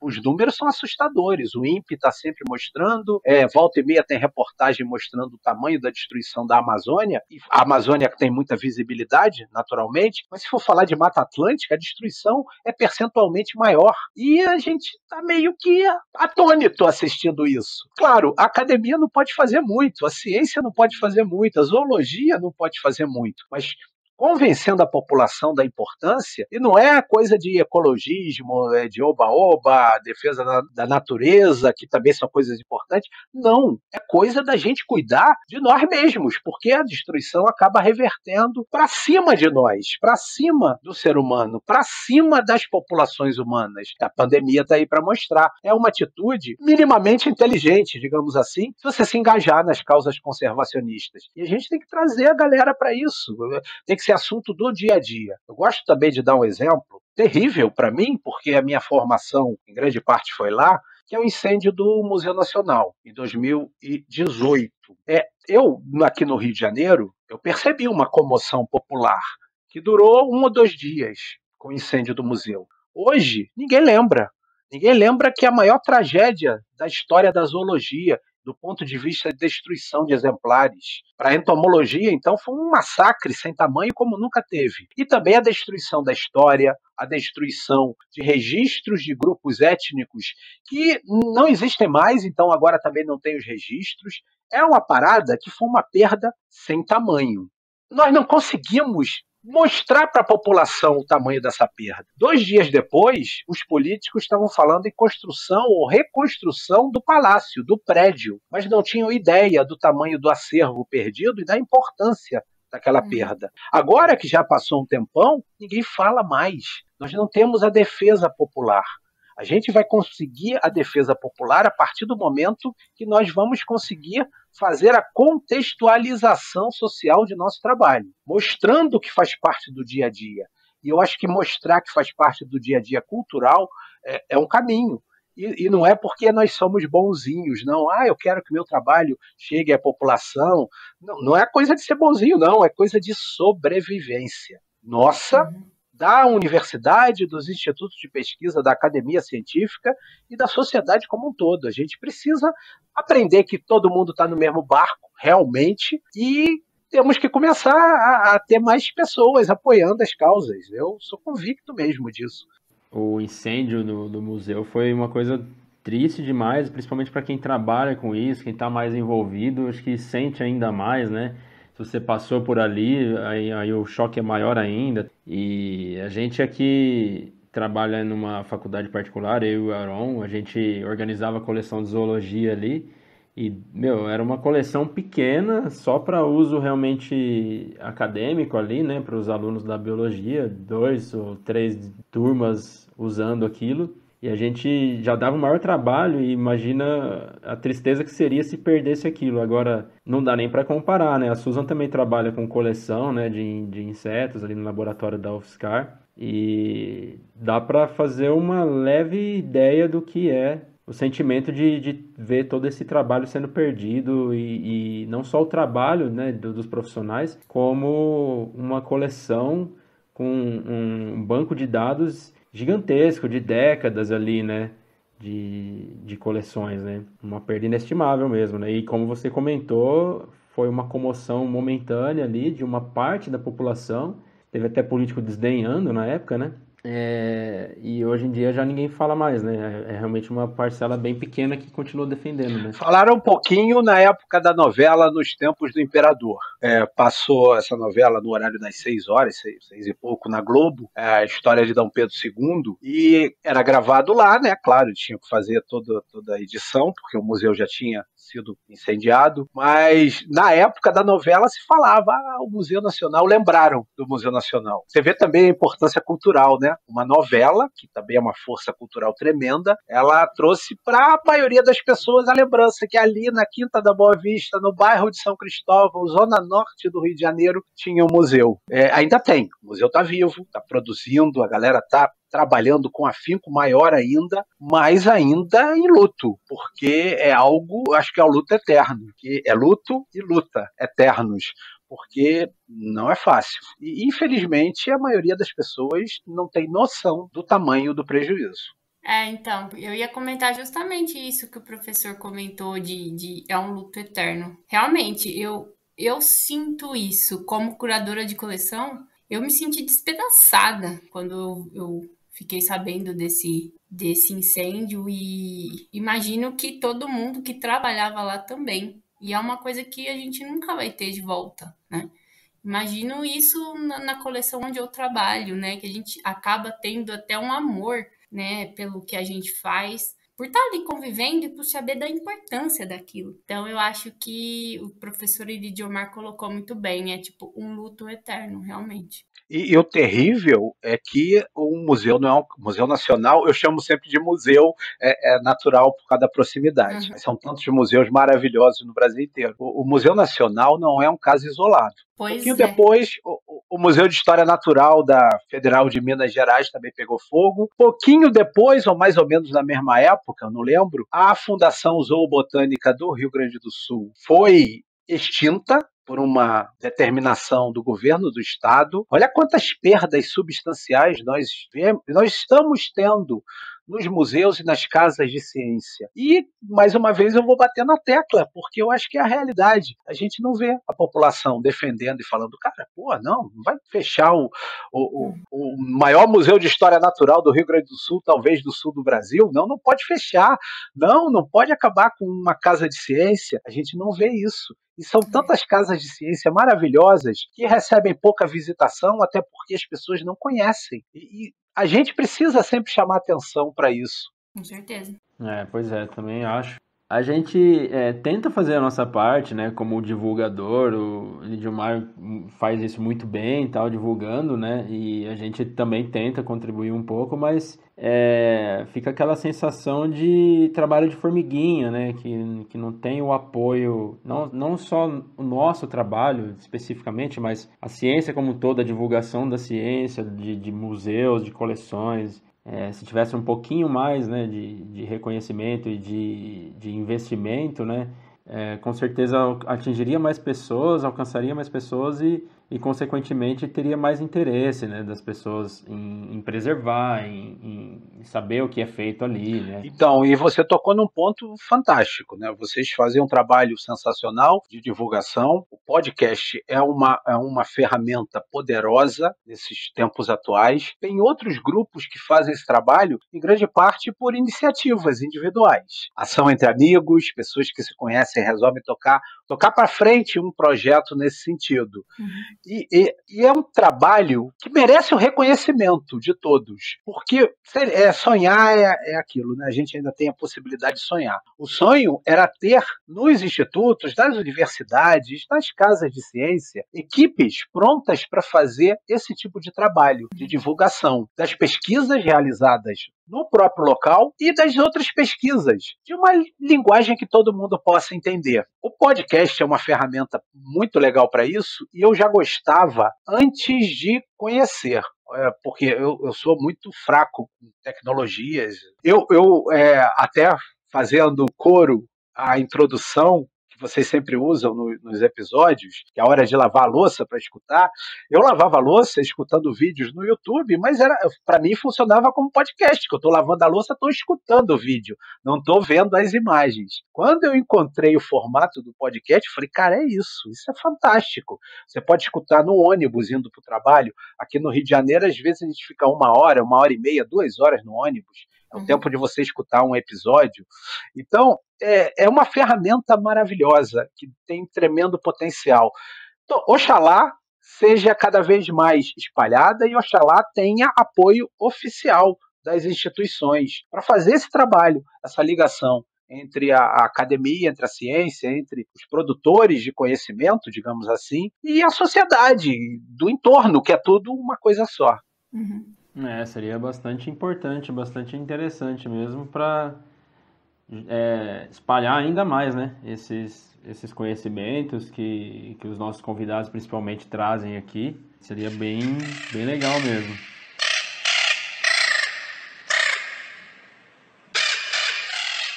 os números são assustadores. O INPE está sempre mostrando, é, volta e meia tem reportagem mostrando o tamanho da destruição da Amazônia. E a Amazônia tem muita visibilidade, naturalmente, mas se for falar de Mata Atlântica, a destruição é percentualmente maior. E a gente está meio que atônito assistindo isso. Claro, a academia não pode fazer muito, a ciência não pode fazer muito, a zoologia não pode fazer muito, mas convencendo a população da importância, e não é coisa de ecologismo, é de oba-oba, defesa da, natureza, que também são coisas importantes. Não, é coisa da gente cuidar de nós mesmos, porque a destruição acaba revertendo para cima de nós, para cima do ser humano, para cima das populações humanas. A pandemia está aí para mostrar. É uma atitude minimamente inteligente, digamos assim, se você se engajar nas causas conservacionistas. E a gente tem que trazer a galera para isso. Tem que esse assunto do dia a dia. Eu gosto também de dar um exemplo terrível para mim, porque a minha formação em grande parte foi lá, que é o incêndio do Museu Nacional em 2018. É, eu aqui no Rio de Janeiro, eu percebi uma comoção popular que durou um ou dois dias com o incêndio do museu. Hoje ninguém lembra. Ninguém lembra que a maior tragédia da história da zoologia do ponto de vista de destruição de exemplares. Para a entomologia, então, foi um massacre sem tamanho como nunca teve. E também a destruição da história, a destruição de registros de grupos étnicos que não existem mais, então agora também não tem os registros. É uma parada que foi uma perda sem tamanho. Nós não conseguimos mostrar para a população o tamanho dessa perda. Dois dias depois, os políticos estavam falando em construção ou reconstrução do palácio, do prédio, mas não tinham ideia do tamanho do acervo perdido e da importância daquela uhum. perda. Agora que já passou um tempão, ninguém fala mais. Nós não temos a defesa popular. A gente vai conseguir a defesa popular a partir do momento que nós vamos conseguir fazer a contextualização social de nosso trabalho, mostrando que faz parte do dia a dia. E eu acho que mostrar que faz parte do dia a dia cultural é, é um caminho. E, e, não é porque nós somos bonzinhos, não. Ah, eu quero que meu trabalho chegue à população. Não, não é coisa de ser bonzinho, não. É coisa de sobrevivência. Nossa, uhum da universidade, dos institutos de pesquisa, da academia científica e da sociedade como um todo. A gente precisa aprender que todo mundo está no mesmo barco, realmente, e temos que começar a, a, ter mais pessoas apoiando as causas. Eu sou convicto mesmo disso. O incêndio do, do museu foi uma coisa triste demais, principalmente para quem trabalha com isso, quem está mais envolvido, acho que sente ainda mais, né? Se você passou por ali, aí, aí o choque é maior ainda. E a gente aqui trabalha numa faculdade particular, eu e o Aaron, a gente organizava a coleção de zoologia ali. E, meu, era uma coleção pequena, só para uso realmente acadêmico ali, né, para os alunos da biologia, dois ou três turmas usando aquilo. E a gente já dava o maior trabalho e imagina a tristeza que seria se perdesse aquilo. Agora, não dá nem para comparar, né? A Susan também trabalha com coleção né, de, de insetos ali no laboratório da UFSCar. E dá para fazer uma leve ideia do que é o sentimento de, de ver todo esse trabalho sendo perdido e, e não só o trabalho né, do, dos profissionais, como uma coleção com um banco de dados gigantesco de décadas ali, né? De, de coleções, né? Uma perda inestimável mesmo, né? E como você comentou, foi uma comoção momentânea ali de uma parte da população. Teve até político desdenhando na época, né? É, e hoje em dia já ninguém fala mais, né? É, é realmente uma parcela bem pequena que continua defendendo, né? Falaram um pouquinho na época da novela Nos Tempos do Imperador. É, passou essa novela no horário das seis horas, seis, seis, e pouco, na Globo, é a história de Dom Pedro II, e era gravado lá, né? Claro, tinha que fazer toda, toda a edição, porque o museu já tinha sido incendiado, mas na época da novela se falava, ah, o Museu Nacional, lembraram do Museu Nacional. Você vê também a importância cultural, né? Uma novela, que também é uma força cultural tremenda, ela trouxe para a maioria das pessoas a lembrança que ali na Quinta da Boa Vista, no bairro de São Cristóvão, zona norte do Rio de Janeiro, tinha um museu. É, ainda tem, o museu está vivo, está produzindo, a galera está trabalhando com afinco maior ainda, mas ainda em luto, porque é algo, acho que é o luto eterno, que é luto e luta eternos, porque não é fácil. E infelizmente a maioria das pessoas não tem noção do tamanho do prejuízo. É, então, eu ia comentar justamente isso que o professor comentou de, de é um luto eterno. Realmente, eu, eu sinto isso como curadora de coleção. Eu me senti despedaçada quando eu, eu fiquei sabendo desse, desse incêndio e imagino que todo mundo que trabalhava lá também. E é uma coisa que a gente nunca vai ter de volta, né? Imagino isso na, na coleção onde eu trabalho, né? Que a gente acaba tendo até um amor, né, pelo que a gente faz, por estar ali convivendo e por saber da importância daquilo. Então eu acho que o professor Iridiomar colocou muito bem, é tipo um luto eterno, realmente. E, e, o terrível é que o museu não é um museu nacional, eu chamo sempre de museu é, é natural por causa da proximidade. Uhum. São tantos museus maravilhosos no Brasil inteiro. O, o, Museu Nacional não é um caso isolado. Pois um pouquinho é. depois, o, o, Museu de História Natural da Federal de Minas Gerais também pegou fogo. Pouquinho depois, ou mais ou menos na mesma época, eu não lembro, a Fundação Zoobotânica do Rio Grande do Sul foi extinta por uma determinação do governo do estado. Olha quantas perdas substanciais nós, nós estamos tendo nos museus e nas casas de ciência. E, mais uma vez, eu vou bater na tecla, porque eu acho que é a realidade. A gente não vê a população defendendo e falando, cara, pô, não, não vai fechar o, o, o, o maior museu de história natural do Rio Grande do Sul, talvez do sul do Brasil. Não, não pode fechar. Não, não pode acabar com uma casa de ciência. A gente não vê isso. E são tantas casas de ciência maravilhosas que recebem pouca visitação, até porque as pessoas não conhecem. E, e a gente precisa sempre chamar atenção para isso. Com certeza. É, pois é, também acho. A gente é, tenta fazer a nossa parte, né? Como divulgador, o Lidilmar faz isso muito bem, tal, divulgando, né? E a gente também tenta contribuir um pouco, mas é, fica aquela sensação de trabalho de formiguinha, né? Que, que não tem o apoio, não, não só o nosso trabalho especificamente, mas a ciência como toda, a divulgação da ciência, de, de museus, de coleções, é, se tivesse um pouquinho mais né, de, de reconhecimento e de, de investimento, né, é, com certeza atingiria mais pessoas, alcançaria mais pessoas e e, consequentemente, teria mais interesse né, das pessoas em, em preservar, em, em, saber o que é feito ali. Né? Então, e você tocou num ponto fantástico. Né? Vocês fazem um trabalho sensacional de divulgação. O podcast é uma, é uma ferramenta poderosa nesses tempos atuais. Tem outros grupos que fazem esse trabalho, em grande parte por iniciativas individuais. Ação entre amigos, pessoas que se conhecem resolvem tocar, tocar para frente um projeto nesse sentido. Uhum. E, e, e, é um trabalho que merece o reconhecimento de todos, porque é, sonhar é, é aquilo, né? a gente ainda tem a possibilidade de sonhar. O sonho era ter nos institutos, nas universidades, nas casas de ciência, equipes prontas para fazer esse tipo de trabalho de divulgação das pesquisas realizadas no próprio local e das outras pesquisas, de uma linguagem que todo mundo possa entender. O podcast é uma ferramenta muito legal para isso e eu já gostava antes de conhecer. É, porque eu, eu, sou muito fraco com tecnologias. Eu, eu é, até fazendo coro à introdução, vocês sempre usam no, nos episódios, que é a hora de lavar a louça para escutar. Eu lavava a louça escutando vídeos no YouTube, mas era para mim funcionava como podcast, que eu estou lavando a louça, estou escutando o vídeo, não estou vendo as imagens. Quando eu encontrei o formato do podcast, falei, cara, é isso, isso é fantástico. Você pode escutar no ônibus indo para o trabalho. Aqui no Rio de Janeiro, às vezes a gente fica uma hora, uma hora e meia, duas horas no ônibus. É o uhum. tempo de você escutar um episódio. Então, é, é uma ferramenta maravilhosa, que tem tremendo potencial. Então, oxalá seja cada vez mais espalhada e oxalá tenha apoio oficial das instituições para fazer esse trabalho, essa ligação entre a, academia, entre a ciência, entre os produtores de conhecimento, digamos assim, e a sociedade do entorno, que é tudo uma coisa só. Uhum. É, seria bastante importante, bastante interessante mesmo para é, espalhar ainda mais, né? Esses, esses conhecimentos que, que os nossos convidados principalmente trazem aqui. Seria bem, bem legal mesmo.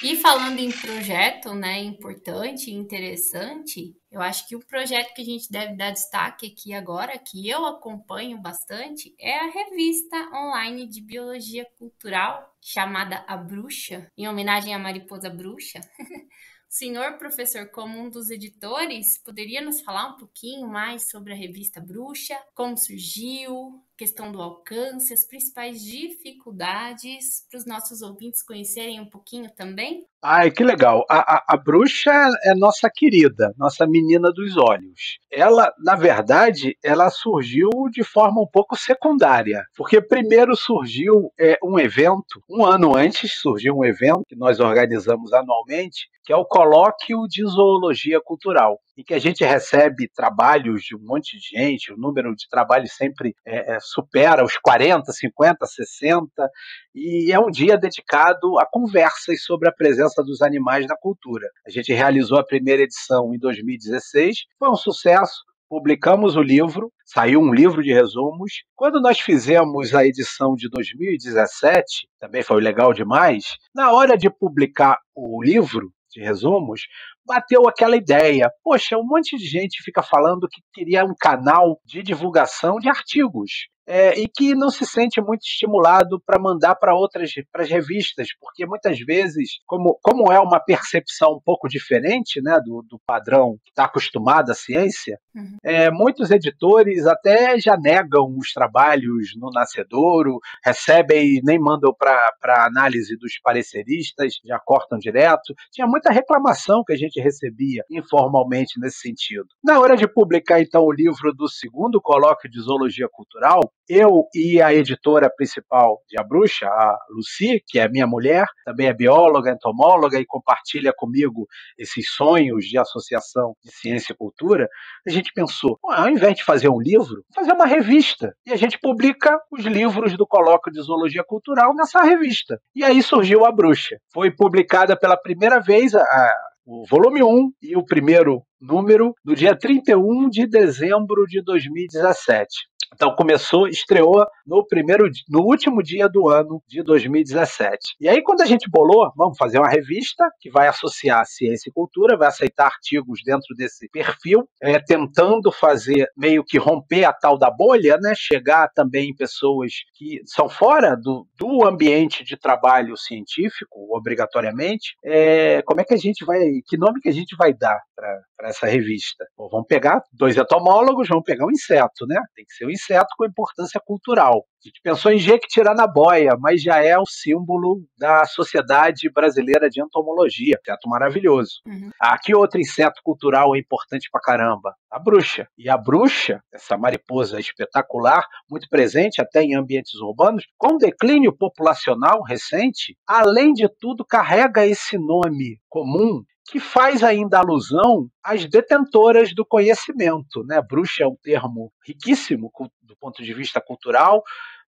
E falando em projeto, né, importante e interessante, eu acho que o projeto que a gente deve dar destaque aqui agora, que eu acompanho bastante, é a revista online de biologia cultural chamada A Bruxa, em homenagem à mariposa bruxa. senhor professor, como um dos editores, poderia nos falar um pouquinho mais sobre a revista Bruxa, como surgiu, questão do alcance, as principais dificuldades para os nossos ouvintes conhecerem um pouquinho também? Ai, que legal. A, a, a, bruxa é nossa querida, nossa menina dos olhos. Ela, na verdade, ela surgiu de forma um pouco secundária, porque primeiro surgiu é, um evento, um ano antes surgiu um evento que nós organizamos anualmente, que é o Colóquio de Zoologia Cultural em que a gente recebe trabalhos de um monte de gente, o número de trabalhos sempre é, é, supera os 40, 50, 60, e é um dia dedicado a conversas sobre a presença dos animais na cultura. A gente realizou a primeira edição em 2016, foi um sucesso, publicamos o livro, saiu um livro de resumos. Quando nós fizemos a edição de 2017, também foi legal demais, na hora de publicar o livro de resumos, bateu aquela ideia. Poxa, um monte de gente fica falando que queria um canal de divulgação de artigos é, e que não se sente muito estimulado para mandar para outras para as revistas, porque muitas vezes, como, como é uma percepção um pouco diferente né, do, do padrão que está acostumado à ciência, uhum. é, muitos editores até já negam os trabalhos no nascedouro, recebem e nem mandam para análise dos pareceristas, já cortam direto. Tinha muita reclamação que a gente recebia informalmente nesse sentido. Na hora de publicar, então, o livro do segundo colóquio de Zoologia Cultural, eu e a editora principal de A Bruxa, a Lucy, que é minha mulher, também é bióloga, entomóloga e compartilha comigo esses sonhos de associação de ciência e cultura, a gente pensou, ao invés de fazer um livro, fazer uma revista. E a gente publica os livros do Colóquio de Zoologia Cultural nessa revista. E aí surgiu A Bruxa. Foi publicada pela primeira vez a, o volume 1 e o primeiro número no dia 31 de dezembro de 2017. Então começou, estreou no primeiro, no último dia do ano de 2017. E aí quando a gente bolou, vamos fazer uma revista que vai associar ciência e cultura, vai aceitar artigos dentro desse perfil, é, tentando fazer meio que romper a tal da bolha, né? Chegar também em pessoas que são fora do, do ambiente de trabalho científico, obrigatoriamente. É, como é que a gente vai, que nome que a gente vai dar para essa revista? Vamos pegar dois entomólogos, vamos pegar um inseto, né? Tem que ser um inseto com importância cultural. A gente pensou em Jequitiranabóia, mas já é o símbolo da Sociedade Brasileira de Entomologia. Inseto maravilhoso. Uhum. Ah, que outro inseto cultural é importante pra caramba? A bruxa. E a bruxa, essa mariposa espetacular, muito presente até em ambientes urbanos, com declínio populacional recente, além de tudo, carrega esse nome comum que faz ainda alusão às detentoras do conhecimento. Né? Bruxa é um termo riquíssimo do ponto de vista cultural,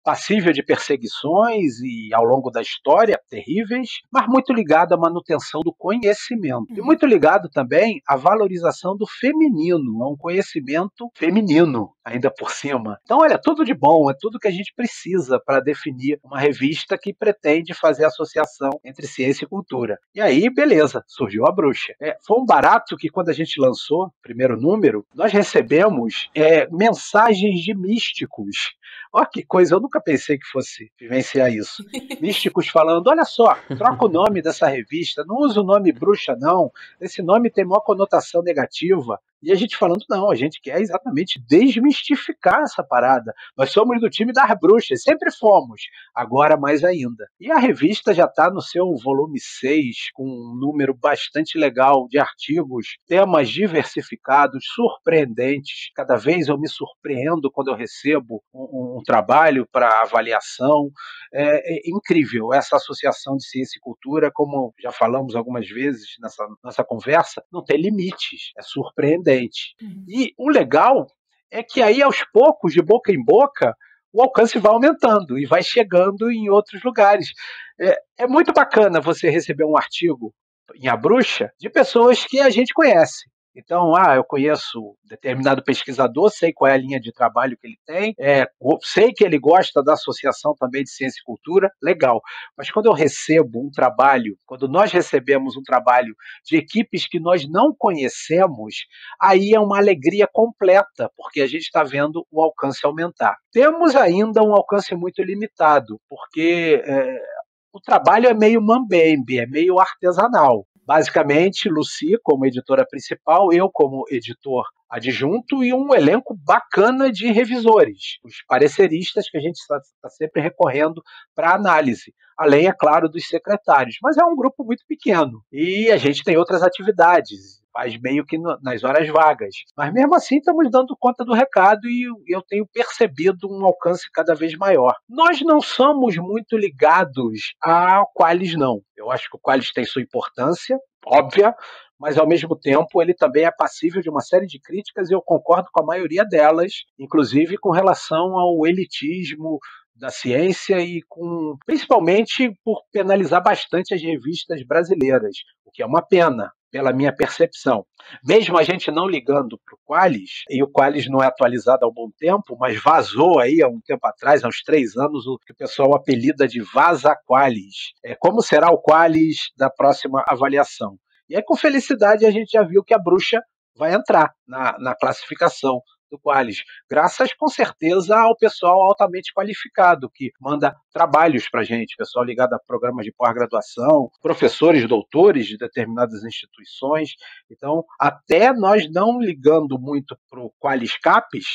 passível de perseguições e, ao longo da história, terríveis, mas muito ligado à manutenção do conhecimento. E muito ligado também à valorização do feminino, a um conhecimento feminino, ainda por cima. Então, olha, tudo de bom, é tudo que a gente precisa para definir uma revista que pretende fazer associação entre ciência e cultura. E aí, beleza, surgiu a bruxa. É, foi um barato que, quando a gente lançou o primeiro número, nós recebemos é, mensagens de místicos. Olha que coisa, eu nunca pensei que fosse vivenciar isso. Místicos falando: olha só, troca o nome dessa revista, não usa o nome bruxa, não. Esse nome tem maior conotação negativa. E a gente falando, não, a gente quer exatamente desmistificar essa parada. Nós somos do time das bruxas, sempre fomos, agora mais ainda. E a revista já está no seu volume 6, com um número bastante legal de artigos, temas diversificados, surpreendentes. Cada vez eu me surpreendo quando eu recebo um, um trabalho para avaliação. É, é, incrível essa associação de ciência e cultura, como já falamos algumas vezes nessa nossa conversa, não tem limites, é surpreendente. Uhum. E o legal é que aí, aos poucos, de boca em boca, o alcance vai aumentando e vai chegando em outros lugares. É, é muito bacana você receber um artigo em A Bruxa de pessoas que a gente conhece. Então, ah, eu conheço determinado pesquisador, sei qual é a linha de trabalho que ele tem, é, sei que ele gosta da associação também de ciência e cultura, legal. Mas quando eu recebo um trabalho, quando nós recebemos um trabalho de equipes que nós não conhecemos, aí é uma alegria completa, porque a gente está vendo o alcance aumentar. Temos ainda um alcance muito limitado, porque é, o trabalho é meio mambembe, é meio artesanal. Basicamente, Lucy como editora principal, eu como editor adjunto e um elenco bacana de revisores, os pareceristas que a gente está, está sempre recorrendo para análise, além, é claro, dos secretários. Mas é um grupo muito pequeno e a gente tem outras atividades faz meio que nas horas vagas. Mas mesmo assim estamos dando conta do recado e eu tenho percebido um alcance cada vez maior. Nós não somos muito ligados a Qualis, não. Eu acho que o Qualis tem sua importância, óbvia, mas ao mesmo tempo ele também é passível de uma série de críticas e eu concordo com a maioria delas, inclusive com relação ao elitismo da ciência e com principalmente por penalizar bastante as revistas brasileiras, o que é uma pena, pela minha percepção. Mesmo a gente não ligando para o Qualis, e o Qualis não é atualizado há um bom tempo, mas vazou aí há um tempo atrás, há uns três anos, o que o pessoal apelida de Vaza Qualis. É, como será o Qualis da próxima avaliação? E aí, com felicidade, a gente já viu que a bruxa vai entrar na, na classificação do Qualis, graças com certeza ao pessoal altamente qualificado que manda trabalhos para a gente, pessoal ligado a programas de pós-graduação, professores, doutores de determinadas instituições. Então, até nós não ligando muito para o Qualis Capes,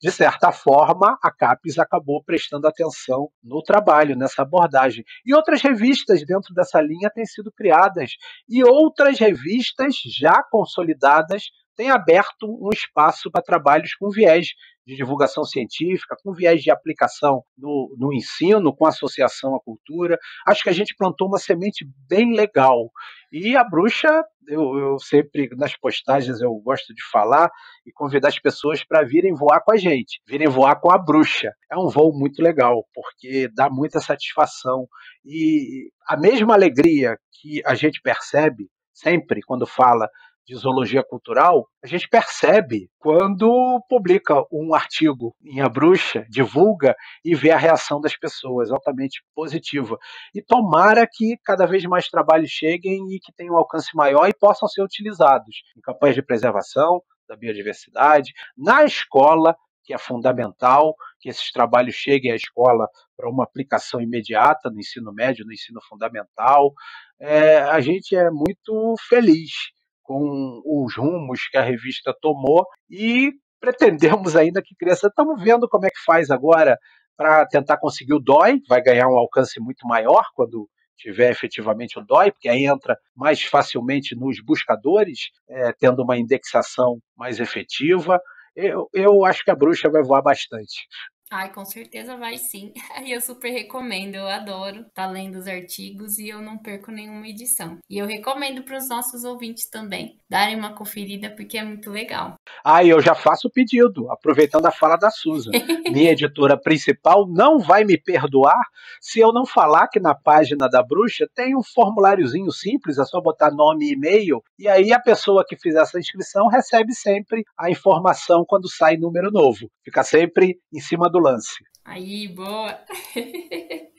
de certa forma, a Capes acabou prestando atenção no trabalho, nessa abordagem. E outras revistas dentro dessa linha têm sido criadas, e outras revistas já consolidadas tem aberto um espaço para trabalhos com viés de divulgação científica, com viés de aplicação no, no ensino, com associação à cultura. Acho que a gente plantou uma semente bem legal. E a bruxa, eu, eu sempre, nas postagens, eu gosto de falar e convidar as pessoas para virem voar com a gente, virem voar com a bruxa. É um voo muito legal, porque dá muita satisfação. E a mesma alegria que a gente percebe sempre quando fala de zoologia cultural, a gente percebe quando publica um artigo em A Bruxa, divulga e vê a reação das pessoas, altamente positiva. E tomara que cada vez mais trabalhos cheguem e que tenham um alcance maior e possam ser utilizados em campanhas de preservação da biodiversidade, na escola, que é fundamental que esses trabalhos cheguem à escola para uma aplicação imediata no ensino médio, no ensino fundamental. É, a gente é muito feliz com os rumos que a revista tomou e pretendemos ainda que cresça. Estamos vendo como é que faz agora para tentar conseguir o DOI, vai ganhar um alcance muito maior quando tiver efetivamente o DOI, porque aí entra mais facilmente nos buscadores, é, tendo uma indexação mais efetiva. Eu, eu acho que a bruxa vai voar bastante. Ai, com certeza vai sim. E eu super recomendo, eu adoro estar tá lendo os artigos e eu não perco nenhuma edição. E eu recomendo para os nossos ouvintes também darem uma conferida porque é muito legal. Ah, e eu já faço o pedido, aproveitando a fala da Susan. Minha editora principal não vai me perdoar se eu não falar que na página da bruxa tem um formuláriozinho simples, é só botar nome e e-mail, e aí a pessoa que fizer essa inscrição recebe sempre a informação quando sai número novo. Fica sempre em cima do lance. Aí, boa!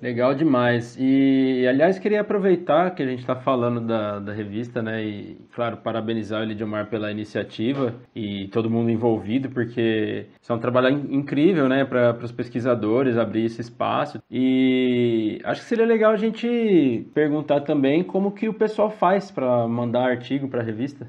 Legal demais. E, aliás, queria aproveitar que a gente está falando da, da revista, né? E, claro, parabenizar o Elidiomar pela iniciativa e todo mundo envolvido, porque isso é um trabalho incrível, né? Para os pesquisadores abrir esse espaço. E acho que seria legal a gente perguntar também como que o pessoal faz para mandar artigo para a revista.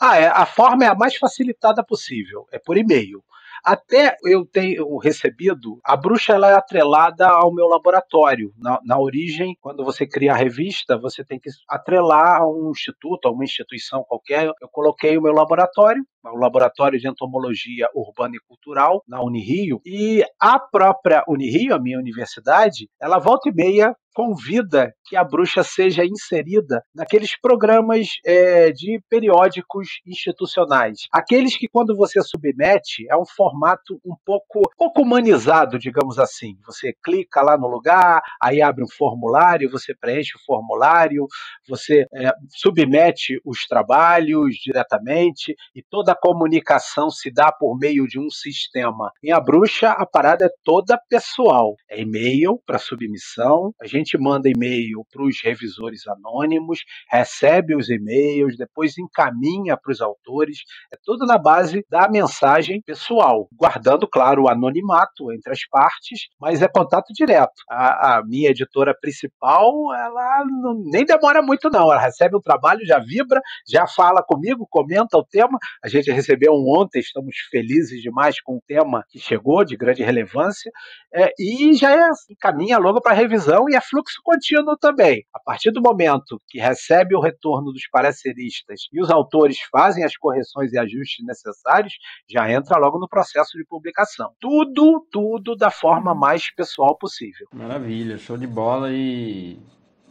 Ah, é, a forma é a mais facilitada possível, é por e-mail. Até eu tenho recebido, a bruxa ela é atrelada ao meu laboratório. Na, na origem, quando você cria a revista, você tem que atrelar a um instituto, a uma instituição qualquer. Eu coloquei o meu laboratório, o Laboratório de Entomologia Urbana e Cultural, na Unirio, e a própria Unirio, a minha universidade, ela volta e meia convida que a bruxa seja inserida naqueles programas é, de periódicos institucionais. Aqueles que, quando você submete, é um formato um pouco, pouco humanizado, digamos assim. Você clica lá no lugar, aí abre um formulário, você preenche o formulário, você é, submete os trabalhos diretamente e toda a comunicação se dá por meio de um sistema. Em A Bruxa, a parada é toda pessoal. É e-mail para submissão, a gente manda e-mail para os revisores anônimos, recebe os e-mails, depois encaminha para os autores. É tudo na base da mensagem pessoal, guardando, claro, o anonimato entre as partes, mas é contato direto. A, a minha editora principal, ela não, nem demora muito, não. Ela recebe o trabalho, já vibra, já fala comigo, comenta o tema. A gente recebeu um ontem, estamos felizes demais com o tema que chegou, de grande relevância, é, e já é, encaminha logo para revisão e é fluxo contínuo também. A partir do momento que recebe o retorno dos pareceristas e os autores fazem as correções e ajustes necessários, já entra logo no processo de publicação. Tudo, tudo da forma mais pessoal possível. Maravilha, show de bola e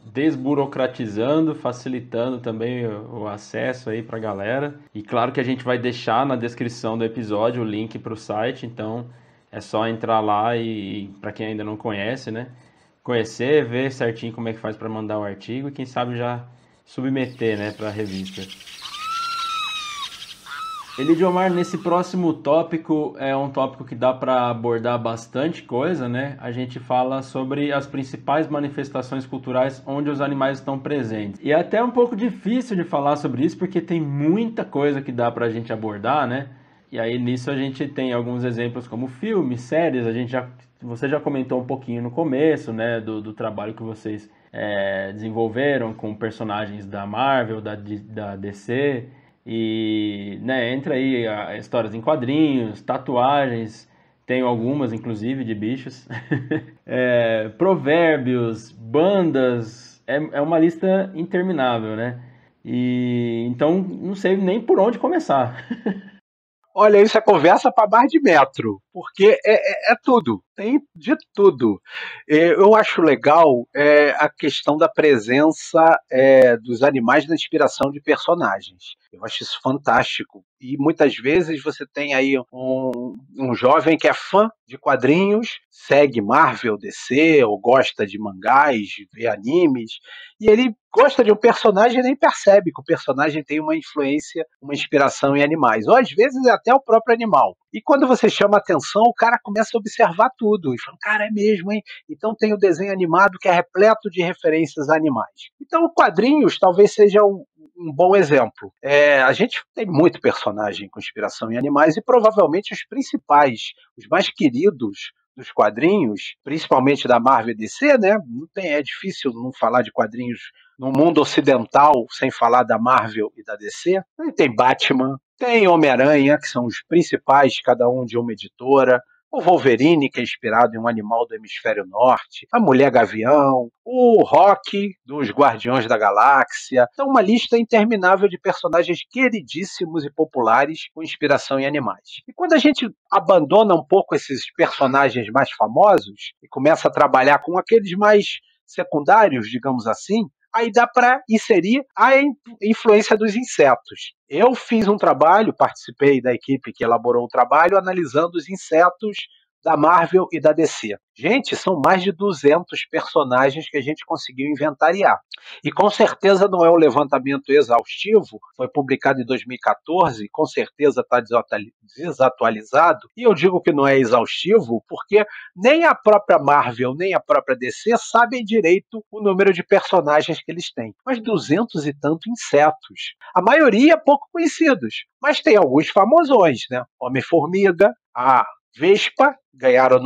desburocratizando, facilitando também o acesso aí para a galera. E claro que a gente vai deixar na descrição do episódio o link para o site, então é só entrar lá e, para quem ainda não conhece, né, conhecer, ver certinho como é que faz para mandar o artigo e quem sabe já submeter, né, para a revista. Elidiomar, nesse próximo tópico é um tópico que dá para abordar bastante coisa, né? A gente fala sobre as principais manifestações culturais onde os animais estão presentes. E é até um pouco difícil de falar sobre isso porque tem muita coisa que dá para a gente abordar, né? E aí nisso a gente tem alguns exemplos como filmes, séries, a gente já você já comentou um pouquinho no começo, né, do, do trabalho que vocês é, desenvolveram com personagens da Marvel, da, da DC e né, entra aí a, histórias em quadrinhos, tatuagens, tenho algumas inclusive de bichos, é, provérbios, bandas, é, é uma lista interminável, né? E então não sei nem por onde começar. Olha, isso é conversa para bar de metro, porque é, é, é, tudo, tem de tudo. É, eu acho legal é, a questão da presença é, dos animais na inspiração de personagens. Eu acho isso fantástico. E muitas vezes você tem aí um, um jovem que é fã de quadrinhos, segue Marvel, DC, ou gosta de mangás, vê animes, e ele gosta de um personagem e nem percebe que o personagem tem uma influência, uma inspiração em animais. Ou às vezes é até o próprio animal. E quando você chama atenção, o cara começa a observar tudo. E fala, cara, é mesmo, hein? Então tem o desenho animado que é repleto de referências animais. Então, quadrinhos talvez seja um, um bom exemplo. É, a gente tem muito personagem com inspiração em animais e provavelmente os principais, os mais queridos dos quadrinhos, principalmente da Marvel e DC, né? Não tem, é difícil não falar de quadrinhos no mundo ocidental sem falar da Marvel e da DC. Tem Batman, tem Homem-Aranha, que são os principais, cada um de uma editora o Wolverine, que é inspirado em um animal do hemisfério norte, a Mulher Gavião, o Rock dos Guardiões da Galáxia. Então, uma lista interminável de personagens queridíssimos e populares com inspiração em animais. E quando a gente abandona um pouco esses personagens mais famosos e começa a trabalhar com aqueles mais secundários, digamos assim, aí dá para inserir a influência dos insetos. Eu fiz um trabalho, participei da equipe que elaborou o trabalho, analisando os insetos da Marvel e da DC. Gente, são mais de 200 personagens que a gente conseguiu inventariar. E com certeza não é um levantamento exaustivo, foi publicado em 2014, com certeza está desatualizado. E eu digo que não é exaustivo porque nem a própria Marvel, nem a própria DC sabem direito o número de personagens que eles têm. Mas 200 e tanto insetos. A maioria pouco conhecidos, mas tem alguns famosões, né? Homem-Formiga, a Vespa, ganharam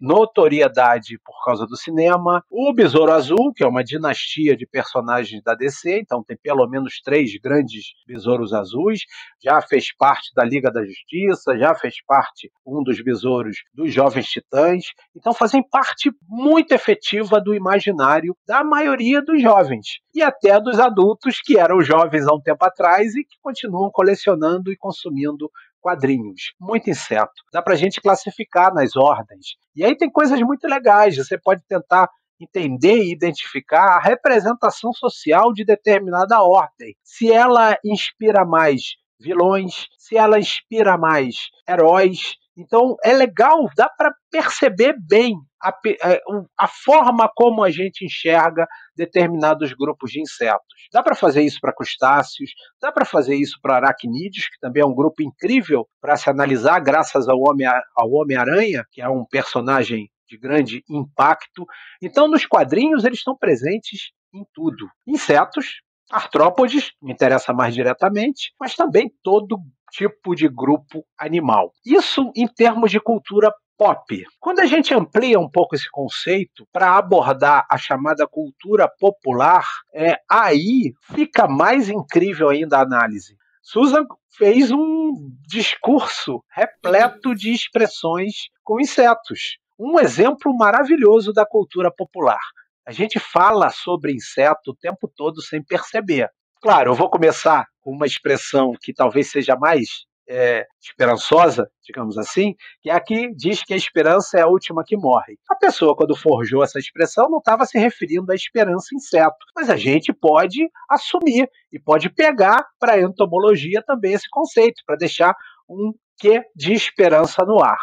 notoriedade por causa do cinema. O Besouro Azul, que é uma dinastia de personagens da DC, então tem pelo menos três grandes besouros azuis, já fez parte da Liga da Justiça, já fez parte um dos besouros dos Jovens Titãs, então fazem parte muito efetiva do imaginário da maioria dos jovens e até dos adultos que eram jovens há um tempo atrás e que continuam colecionando e consumindo quadrinhos, muito inseto. Dá para a gente classificar nas ordens. E aí tem coisas muito legais. Você pode tentar entender e identificar a representação social de determinada ordem. Se ela inspira mais vilões, se ela inspira mais heróis. Então é legal, dá para perceber bem a, é, a, forma como a gente enxerga determinados grupos de insetos. Dá para fazer isso para crustáceos, dá para fazer isso para aracnídeos, que também é um grupo incrível para se analisar, graças ao Homem-Aranha, que é um personagem de grande impacto. Então, nos quadrinhos, eles estão presentes em tudo. Insetos, artrópodes, me interessa mais diretamente, mas também todo tipo de grupo animal. Isso em termos de cultura pop. Quando a gente amplia um pouco esse conceito para abordar a chamada cultura popular, é aí fica mais incrível ainda a análise. Susan fez um discurso repleto de expressões com insetos. Um exemplo maravilhoso da cultura popular. A gente fala sobre inseto o tempo todo sem perceber. Claro, eu vou começar com uma expressão que talvez seja mais é, esperançosa, digamos assim, que é a que diz que a esperança é a última que morre. A pessoa, quando forjou essa expressão, não estava se referindo à esperança inseto, mas a gente pode assumir e pode pegar para a entomologia também esse conceito, para deixar um quê de esperança no ar.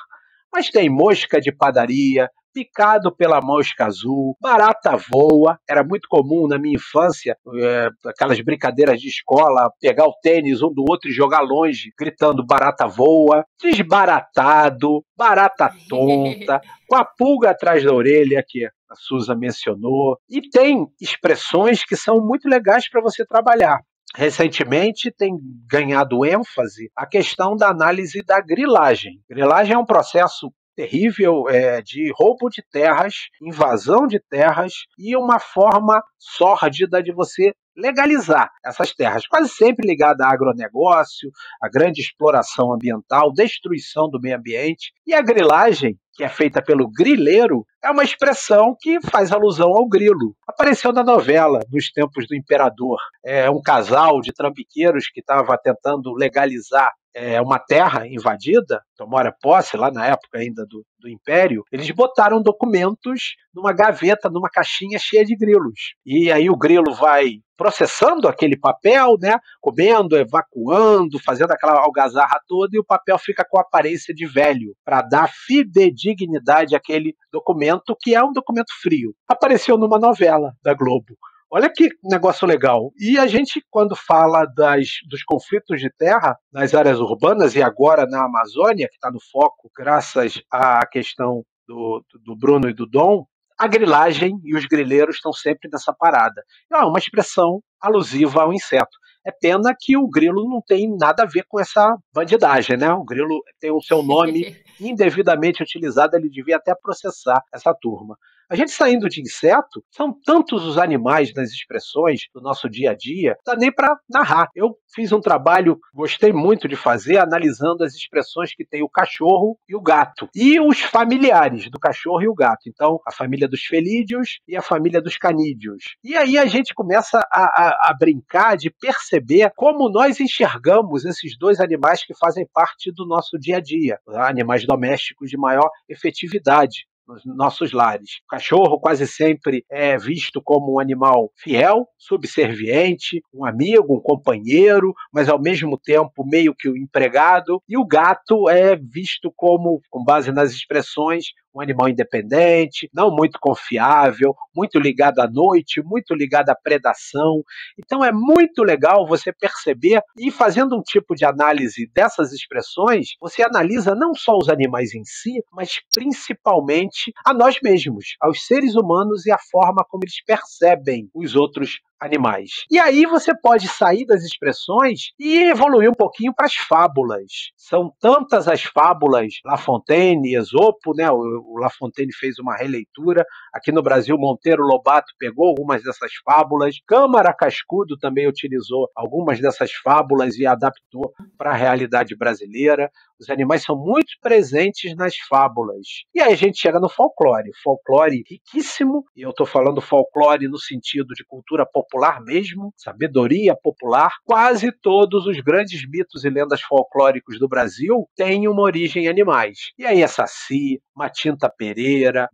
Mas tem mosca de padaria, picado pela mosca azul, barata voa. Era muito comum na minha infância, é, aquelas brincadeiras de escola, pegar o tênis um do outro e jogar longe, gritando barata voa, desbaratado, barata tonta, com a pulga atrás da orelha, que a Suza mencionou. E tem expressões que são muito legais para você trabalhar. Recentemente tem ganhado ênfase a questão da análise da grilagem. Grilagem é um processo terrível é, de roubo de terras, invasão de terras e uma forma sórdida de você legalizar essas terras, quase sempre ligada a agronegócio, a grande exploração ambiental, destruição do meio ambiente. E a grilagem, que é feita pelo grileiro, é uma expressão que faz alusão ao grilo. Apareceu na novela, nos tempos do imperador. É um casal de trambiqueiros que estava tentando legalizar é, uma terra invadida, tomaram posse lá na época ainda do, do Império, eles botaram documentos numa gaveta, numa caixinha cheia de grilos. E aí o grilo vai processando aquele papel, né, comendo, evacuando, fazendo aquela algazarra toda e o papel fica com aparência de velho, para dar fidedignidade àquele documento que é um documento frio. Apareceu numa novela da Globo. Olha que negócio legal. E a gente, quando fala das, dos conflitos de terra nas áreas urbanas e agora na Amazônia, que está no foco, graças à questão do, do Bruno e do Dom, a grilagem e os grileiros estão sempre nessa parada. É uma expressão alusiva ao inseto. É pena que o grilo não tem nada a ver com essa bandidagem, né? O grilo tem o seu nome indevidamente utilizado, ele devia até processar essa turma. A gente saindo de inseto, são tantos os animais nas expressões do nosso dia a dia, não dá nem para narrar. Eu fiz um trabalho, gostei muito de fazer, analisando as expressões que tem o cachorro e o gato. E os familiares do cachorro e o gato. Então, a família dos felídeos e a família dos canídeos. E aí a gente começa a, a, a brincar de perceber como nós enxergamos esses dois animais que fazem parte do nosso dia a dia. Animais domésticos de maior efetividade nos nossos lares. O cachorro quase sempre é visto como um animal fiel, subserviente, um amigo, um companheiro, mas ao mesmo tempo meio que o um empregado. E o gato é visto como, com base nas expressões, um animal independente, não muito confiável, muito ligado à noite, muito ligado à predação. Então é muito legal você perceber e fazendo um tipo de análise dessas expressões, você analisa não só os animais em si, mas principalmente a nós mesmos, aos seres humanos e a forma como eles percebem os outros animais. E aí você pode sair das expressões e evoluir um pouquinho para as fábulas. São tantas as fábulas, La Fontaine, Esopo, né? O La Fontaine fez uma releitura. Aqui no Brasil, Monteiro Lobato pegou algumas dessas fábulas. Câmara Cascudo também utilizou algumas dessas fábulas e adaptou para a realidade brasileira. Os animais são muito presentes nas fábulas. E aí a gente chega no folclore. Folclore riquíssimo, e eu estou falando folclore no sentido de cultura popular mesmo, sabedoria popular. Quase todos os grandes mitos e lendas folclóricos do Brasil têm uma origem em animais. E aí é Saci, Matinta Pereira,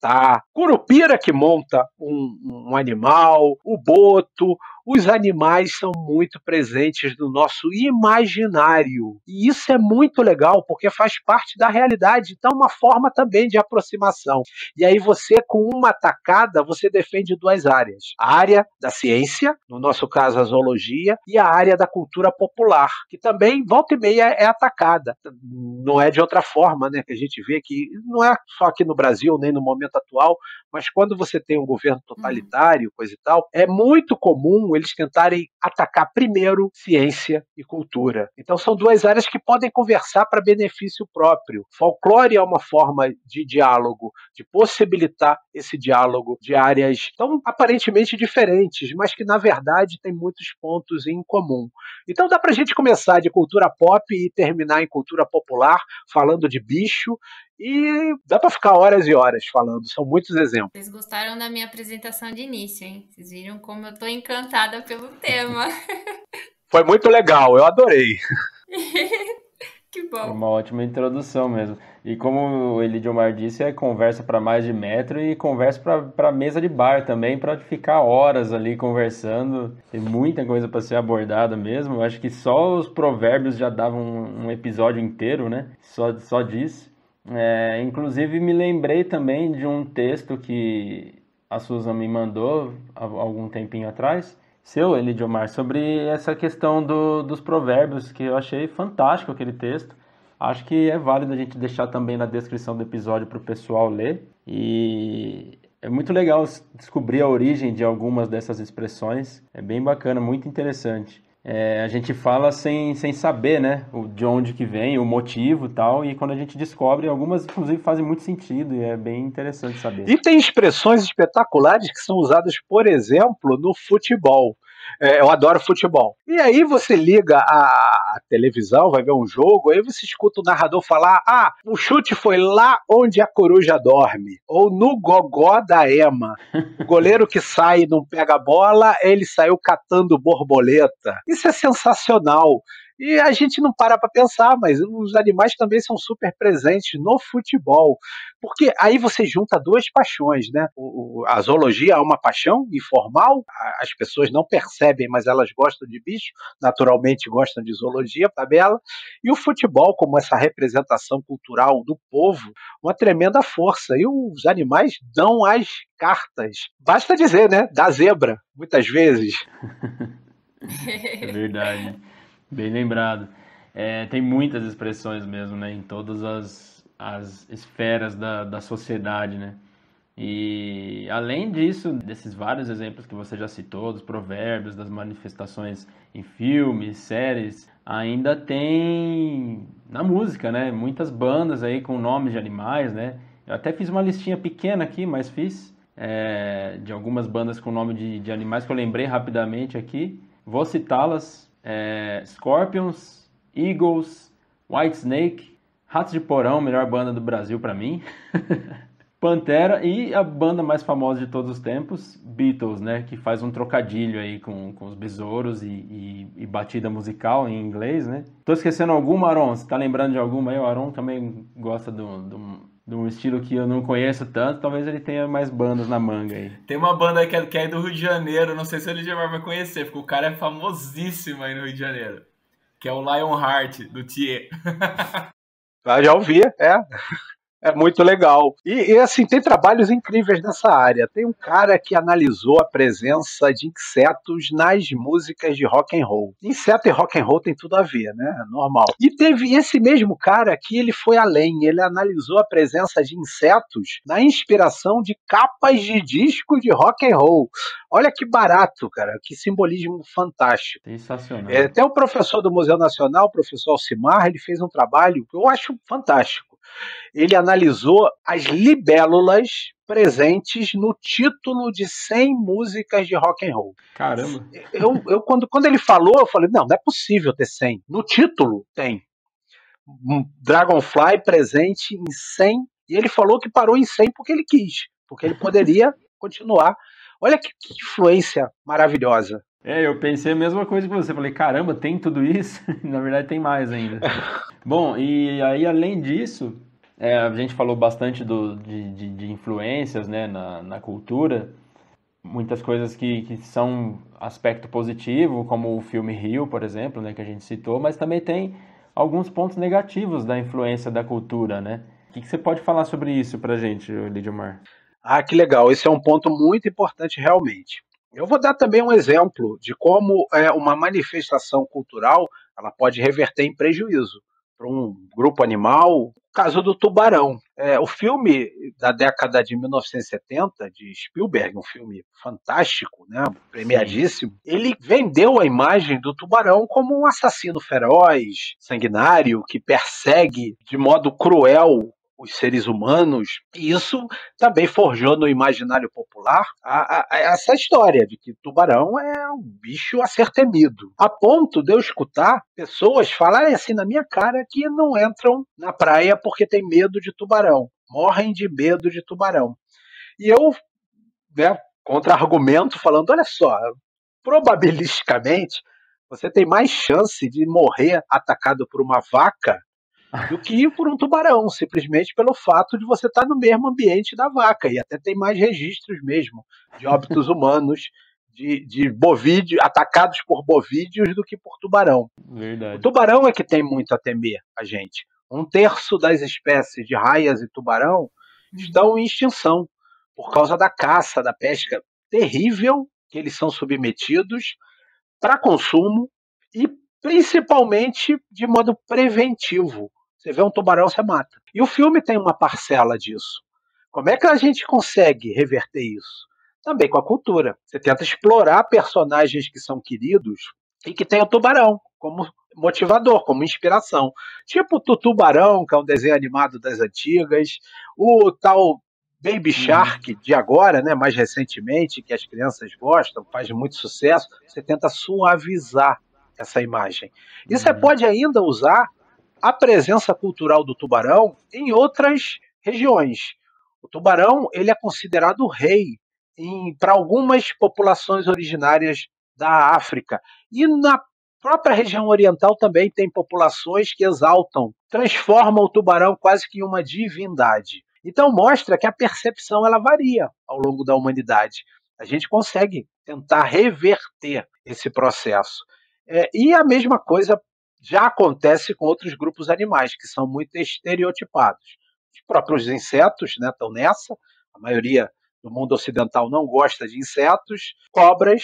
Boitatá, Curupira que monta um, um animal, o Boto, os animais são muito presentes no nosso imaginário. E isso é muito legal, porque faz parte da realidade. Então, é uma forma também de aproximação. E aí, você, com uma tacada, você defende duas áreas: a área da ciência, no nosso caso, a zoologia, e a área da cultura popular, que também, volta e meia, é atacada. Não é de outra forma, né? Que a gente vê que não é só aqui no Brasil, nem no momento atual, mas quando você tem um governo totalitário, coisa e tal, é muito comum eles tentarem atacar primeiro ciência e cultura. Então são duas áreas que podem conversar para benefício próprio. Folclore é uma forma de diálogo, de possibilitar esse diálogo de áreas tão aparentemente diferentes, mas que na verdade têm muitos pontos em comum. Então dá para a gente começar de cultura pop e terminar em cultura popular, falando de bicho e dá para ficar horas e horas falando, são muitos exemplos. Vocês gostaram da minha apresentação de início, hein? Vocês viram como eu tô encantada pelo tema. Foi muito legal, eu adorei. que bom. Uma ótima introdução mesmo. E como o Elidiomar disse, é conversa para mais de metro e conversa para mesa de bar também, para ficar horas ali conversando. Tem muita coisa para ser abordada mesmo. Eu acho que só os provérbios já davam um, um episódio inteiro, né? Só, só disso. É, inclusive, me lembrei também de um texto que a Susan me mandou há algum tempinho atrás, seu, Elidiomar, sobre essa questão do, dos provérbios, que eu achei fantástico aquele texto. Acho que é válido a gente deixar também na descrição do episódio para o pessoal ler. E é muito legal descobrir a origem de algumas dessas expressões. É bem bacana, muito interessante é, a gente fala sem, sem saber, né, de onde que vem, o motivo e tal, e quando a gente descobre, algumas inclusive fazem muito sentido e é bem interessante saber. E tem expressões espetaculares que são usadas, por exemplo, no futebol. É, eu adoro futebol. E aí você liga a televisão, vai ver um jogo, aí você escuta o narrador falar: ah, o chute foi lá onde a coruja dorme, ou no gogó da Ema. O goleiro que sai e não pega a bola, ele saiu catando borboleta. Isso é sensacional. E a gente não para para pensar, mas os animais também são super presentes no futebol. Porque aí você junta duas paixões, né? O, a zoologia é uma paixão informal, as pessoas não percebem, mas elas gostam de bicho, naturalmente gostam de zoologia, tabela. E o futebol, como essa representação cultural do povo, uma tremenda força. E os animais dão as cartas. Basta dizer, né? Da zebra, muitas vezes. é verdade. Bem lembrado. É, tem muitas expressões mesmo, né? Em todas as, as esferas da, da sociedade, né? E além disso, desses vários exemplos que você já citou, dos provérbios, das manifestações em filmes, séries, ainda tem na música, né? Muitas bandas aí com nomes de animais, né? Eu até fiz uma listinha pequena aqui, mas fiz é, de algumas bandas com nome de, de animais que eu lembrei rapidamente aqui. Vou citá-las é, Scorpions, Eagles, White Snake, Ratos de Porão, melhor banda do Brasil para mim. Pantera e a banda mais famosa de todos os tempos, Beatles, né? Que faz um trocadilho aí com, com os besouros e, e, e batida musical em inglês, né? Tô esquecendo alguma, Aron? Você tá lembrando de alguma aí? O Aron também gosta do, do, de um estilo que eu não conheço tanto, talvez ele tenha mais bandas na manga aí. Tem uma banda que é, que é do Rio de Janeiro, não sei se o Ligemar vai conhecer, porque o cara é famosíssimo aí no Rio de Janeiro. Que é o Lionheart, do Thier. Ah, já ouvi, é. É muito legal. E, e, assim, tem trabalhos incríveis nessa área. Tem um cara que analisou a presença de insetos nas músicas de rock and roll. Inseto e rock and roll tem tudo a ver, né? Normal. E teve esse mesmo cara que ele foi além. Ele analisou a presença de insetos na inspiração de capas de disco de rock and roll. Olha que barato, cara. Que simbolismo fantástico. Sensacional. É, até o professor do Museu Nacional, o professor Alcimar, ele fez um trabalho que eu acho fantástico ele analisou as libélulas presentes no título de 100 músicas de rock and roll. Caramba! Eu, eu quando, quando ele falou, eu falei, não, não é possível ter 100. No título tem. um Dragonfly presente em 100, e ele falou que parou em 100 porque ele quis, porque ele poderia continuar. Olha que, que influência maravilhosa. É, eu pensei a mesma coisa que você. Falei, caramba, tem tudo isso? Na verdade, tem mais ainda. Bom, e aí, além disso, é, a gente falou bastante do, de, de, de influências né, na, na cultura. Muitas coisas que, que são aspecto positivo, como o filme Rio, por exemplo, né, que a gente citou, mas também tem alguns pontos negativos da influência da cultura, né? O que, que você pode falar sobre isso pra gente, Lidiomar? Ah, que legal. Esse é um ponto muito importante realmente. Eu vou dar também um exemplo de como é, uma manifestação cultural ela pode reverter em prejuízo para um grupo animal. Caso do tubarão. É, o filme da década de 1970, de Spielberg, um filme fantástico, né, premiadíssimo, Sim. ele vendeu a imagem do tubarão como um assassino feroz, sanguinário, que persegue de modo cruel os seres humanos, e isso também forjou no imaginário popular a, a, a essa história de que tubarão é um bicho a ser temido. A ponto de eu escutar pessoas falarem assim na minha cara que não entram na praia porque tem medo de tubarão, morrem de medo de tubarão. E eu, né, contra-argumento, falando: olha só, probabilisticamente você tem mais chance de morrer atacado por uma vaca do que por um tubarão, simplesmente pelo fato de você estar no mesmo ambiente da vaca. E até tem mais registros mesmo de óbitos humanos, de, de bovídeo, atacados por bovídeos do que por tubarão. Verdade. O tubarão é que tem muito a temer a gente. Um terço das espécies de raias e tubarão estão em extinção por causa da caça, da pesca terrível que eles são submetidos para consumo e principalmente de modo preventivo. Você vê um tubarão, você mata. E o filme tem uma parcela disso. Como é que a gente consegue reverter isso? Também com a cultura. Você tenta explorar personagens que são queridos e que tem o tubarão como motivador, como inspiração. Tipo o Tutubarão, que é um desenho animado das antigas, o tal Baby Shark de agora, né, mais recentemente, que as crianças gostam, faz muito sucesso, você tenta suavizar essa imagem. E você uhum. pode ainda usar a presença cultural do tubarão em outras regiões. O tubarão ele é considerado rei para algumas populações originárias da África e na própria região oriental também tem populações que exaltam, transformam o tubarão quase que em uma divindade. Então mostra que a percepção ela varia ao longo da humanidade. A gente consegue tentar reverter esse processo. É, e a mesma coisa já acontece com outros grupos animais, que são muito estereotipados. Os próprios insetos né, estão nessa, a maioria do mundo ocidental não gosta de insetos, cobras,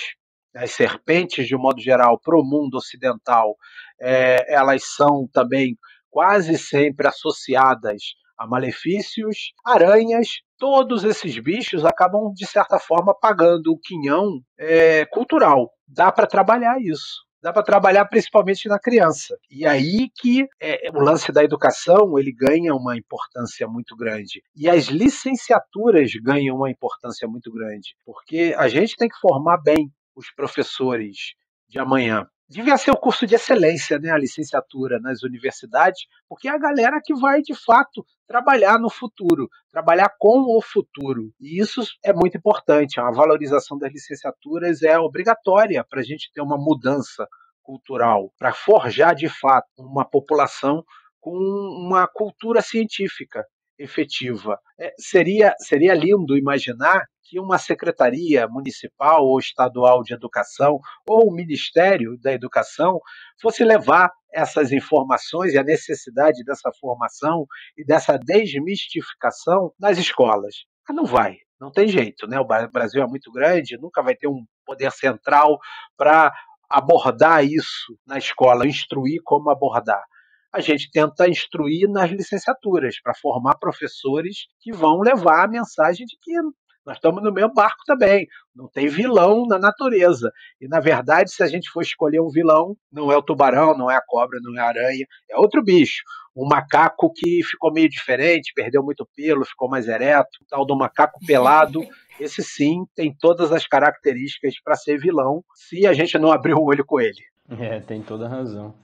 as serpentes, de um modo geral, para o mundo ocidental, é, elas são também quase sempre associadas a malefícios, aranhas, todos esses bichos acabam, de certa forma, pagando o quinhão é, cultural. Dá para trabalhar isso dá para trabalhar principalmente na criança. E aí que é, o lance da educação ele ganha uma importância muito grande. E as licenciaturas ganham uma importância muito grande, porque a gente tem que formar bem os professores de amanhã devia ser o curso de excelência, né, a licenciatura nas universidades, porque é a galera que vai de fato trabalhar no futuro, trabalhar com o futuro. E isso é muito importante. A valorização das licenciaturas é obrigatória para a gente ter uma mudança cultural, para forjar de fato uma população com uma cultura científica efetiva. É, seria, seria lindo imaginar que uma secretaria municipal ou estadual de educação ou o Ministério da Educação fosse levar essas informações e a necessidade dessa formação e dessa desmistificação nas escolas. Ah, não vai, não tem jeito, né? O Brasil é muito grande, nunca vai ter um poder central para abordar isso na escola, instruir como abordar a gente tenta instruir nas licenciaturas para formar professores que vão levar a mensagem de que nós estamos no mesmo barco também. Não tem vilão na natureza. E, na verdade, se a gente for escolher um vilão, não é o tubarão, não é a cobra, não é a aranha, é outro bicho. Um macaco que ficou meio diferente, perdeu muito pelo, ficou mais ereto, tal do macaco pelado. Esse sim tem todas as características para ser vilão, se a gente não abrir o olho com ele. É, tem toda razão.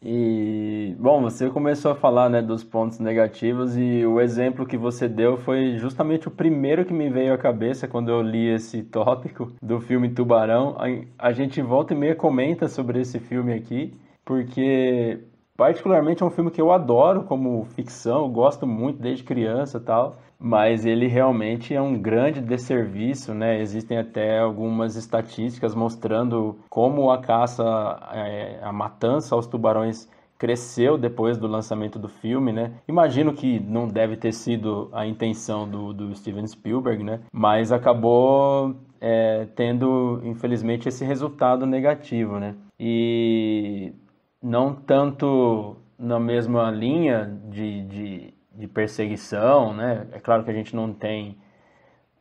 E, bom, você começou a falar, né, dos pontos negativos e o exemplo que você deu foi justamente o primeiro que me veio à cabeça quando eu li esse tópico do filme Tubarão. A, gente volta e meia comenta sobre esse filme aqui, porque particularmente é um filme que eu adoro como ficção, gosto muito desde criança tal mas ele realmente é um grande desserviço, né? Existem até algumas estatísticas mostrando como a caça, é, a matança aos tubarões cresceu depois do lançamento do filme, né? Imagino que não deve ter sido a intenção do, do Steven Spielberg, né? Mas acabou é, tendo, infelizmente, esse resultado negativo, né? E não tanto na mesma linha de, de de perseguição, né? É claro que a gente não tem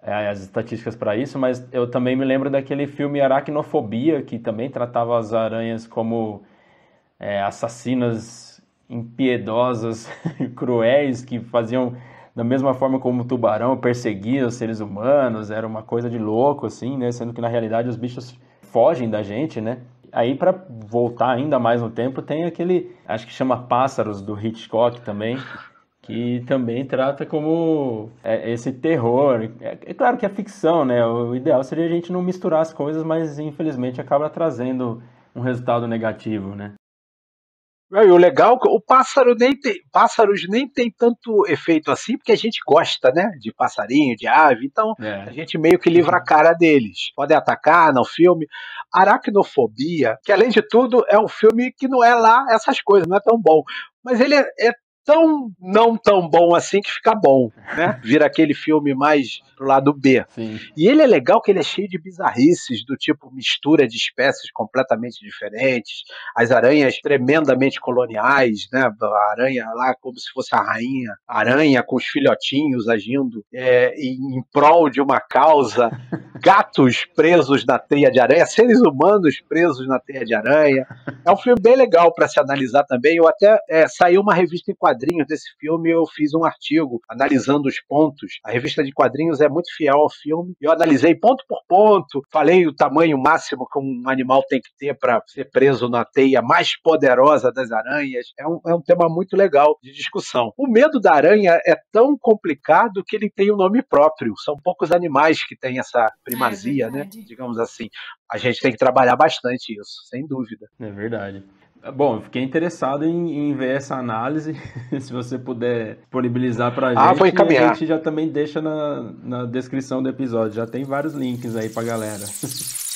é, as estatísticas para isso, mas eu também me lembro daquele filme Aracnofobia, que também tratava as aranhas como é, assassinas impiedosas, cruéis, que faziam da mesma forma como o tubarão perseguia os seres humanos, era uma coisa de louco, assim, né? Sendo que na realidade os bichos fogem da gente, né? Aí, para voltar ainda mais no tempo, tem aquele, acho que chama Pássaros, do Hitchcock também, que também trata como é, esse terror. É, é, claro que é ficção, né? O ideal seria a gente não misturar as coisas, mas infelizmente acaba trazendo um resultado negativo, né? E o legal, é o pássaro nem tem, pássaros nem tem tanto efeito assim, porque a gente gosta, né, de passarinho, de ave, então é. a gente meio que livra a cara deles. Podem atacar no filme. Aracnofobia, que além de tudo é um filme que não é lá essas coisas, não é tão bom. Mas ele é, é tão não tão bom assim que fica bom, né? Vira aquele filme mais pro lado B. Sim. E ele é legal que ele é cheio de bizarrices, do tipo mistura de espécies completamente diferentes, as aranhas tremendamente coloniais, né? A aranha lá como se fosse a rainha, aranha com os filhotinhos agindo é, em, em prol de uma causa, gatos presos na teia de aranha, seres humanos presos na teia de aranha. É um filme bem legal para se analisar também. Eu até é, saiu uma revista em quadrinhos desse filme, eu fiz um artigo analisando os pontos. A revista de quadrinhos é muito fiel ao filme. Eu analisei ponto por ponto, falei o tamanho máximo que um animal tem que ter para ser preso na teia mais poderosa das aranhas. É um, é um tema muito legal de discussão. O medo da aranha é tão complicado que ele tem um nome próprio. São poucos animais que têm essa primazia, é né? Digamos assim. A gente tem que trabalhar bastante isso, sem dúvida. É verdade. Bom, eu fiquei interessado em, em, ver essa análise. Se você puder disponibilizar para a ah, gente, a gente já também deixa na, na descrição do episódio. Já tem vários links aí para galera.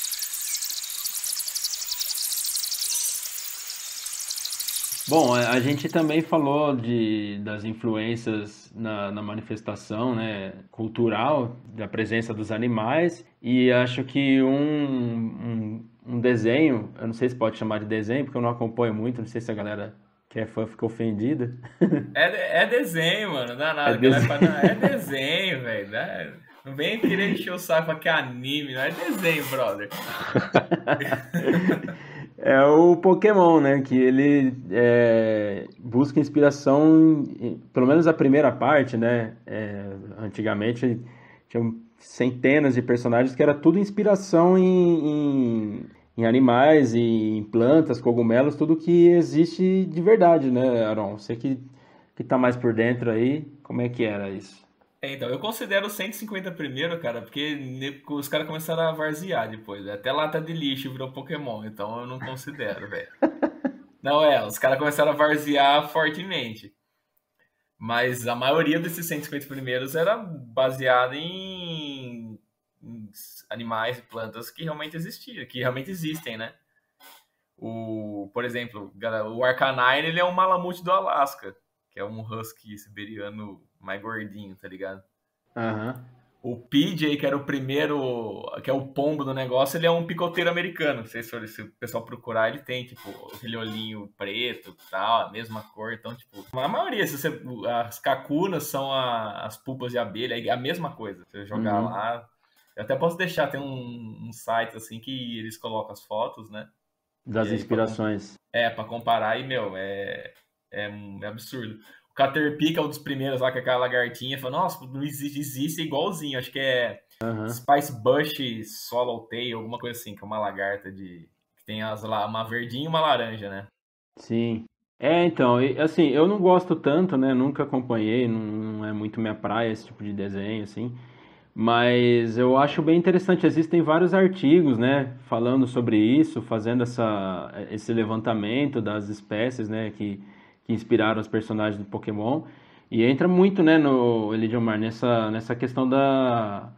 Bom, a gente também falou de, das influências na, na, manifestação né, cultural, da presença dos animais, e acho que um, um um desenho, eu não sei se pode chamar de desenho, porque eu não acompanho muito, não sei se a galera que é fã ficou ofendida. É, é desenho, mano, não é nada. É desenho, é desenho velho. Né? Não vem querer encher o saco que é anime, não é desenho, brother. é o Pokémon, né? Que ele é, busca inspiração, pelo menos a primeira parte, né? É, antigamente tinha centenas de personagens que era tudo inspiração em, em, em, animais, em plantas, cogumelos, tudo que existe de verdade, né, Aaron? Você que, que tá mais por dentro aí, como é que era isso? É, então, eu considero 150 primeiro, cara, porque os caras começaram a varzear depois. Né? Até lata de lixo virou Pokémon, então eu não considero, velho. Não é, os caras começaram a varzear fortemente. Mas a maioria desses 150 primeiros era baseada em, em animais e plantas que realmente existiam, que realmente existem, né? O, por exemplo, o Arcanine ele é um malamute do Alasca, que é um husky siberiano mais gordinho, tá ligado? Aham. Uhum. O PJ, que era o primeiro, que é o pombo do negócio, ele é um picoteiro americano. Não sei se, se o pessoal procurar, ele tem, tipo, aquele olhinho preto tal, a mesma cor. Então, tipo, a maioria, se você, as cacunas são a, as pulpas de abelha, é a mesma coisa. Você jogar uhum. lá. Eu até posso deixar, tem um, um site assim que eles colocam as fotos, né? Das inspirações. Pra, é, para comparar e, meu, é, é, é absurdo. Caterpie, que é um dos primeiros lá, com aquela lagartinha, falou, nossa, não existe, existe igualzinho, acho que é uhum. Spice Bush Swallowtail, alguma coisa assim, que é uma lagarta de... que tem as, uma verdinha e uma laranja, né? Sim. É, então, assim, eu não gosto tanto, né? Nunca acompanhei, não, não é muito minha praia esse tipo de desenho, assim. Mas eu acho bem interessante, existem vários artigos, né, falando sobre isso, fazendo essa, esse levantamento das espécies, né, que, que inspiraram os personagens do Pokémon. E entra muito, né, no Elidiomar, nessa, nessa questão da,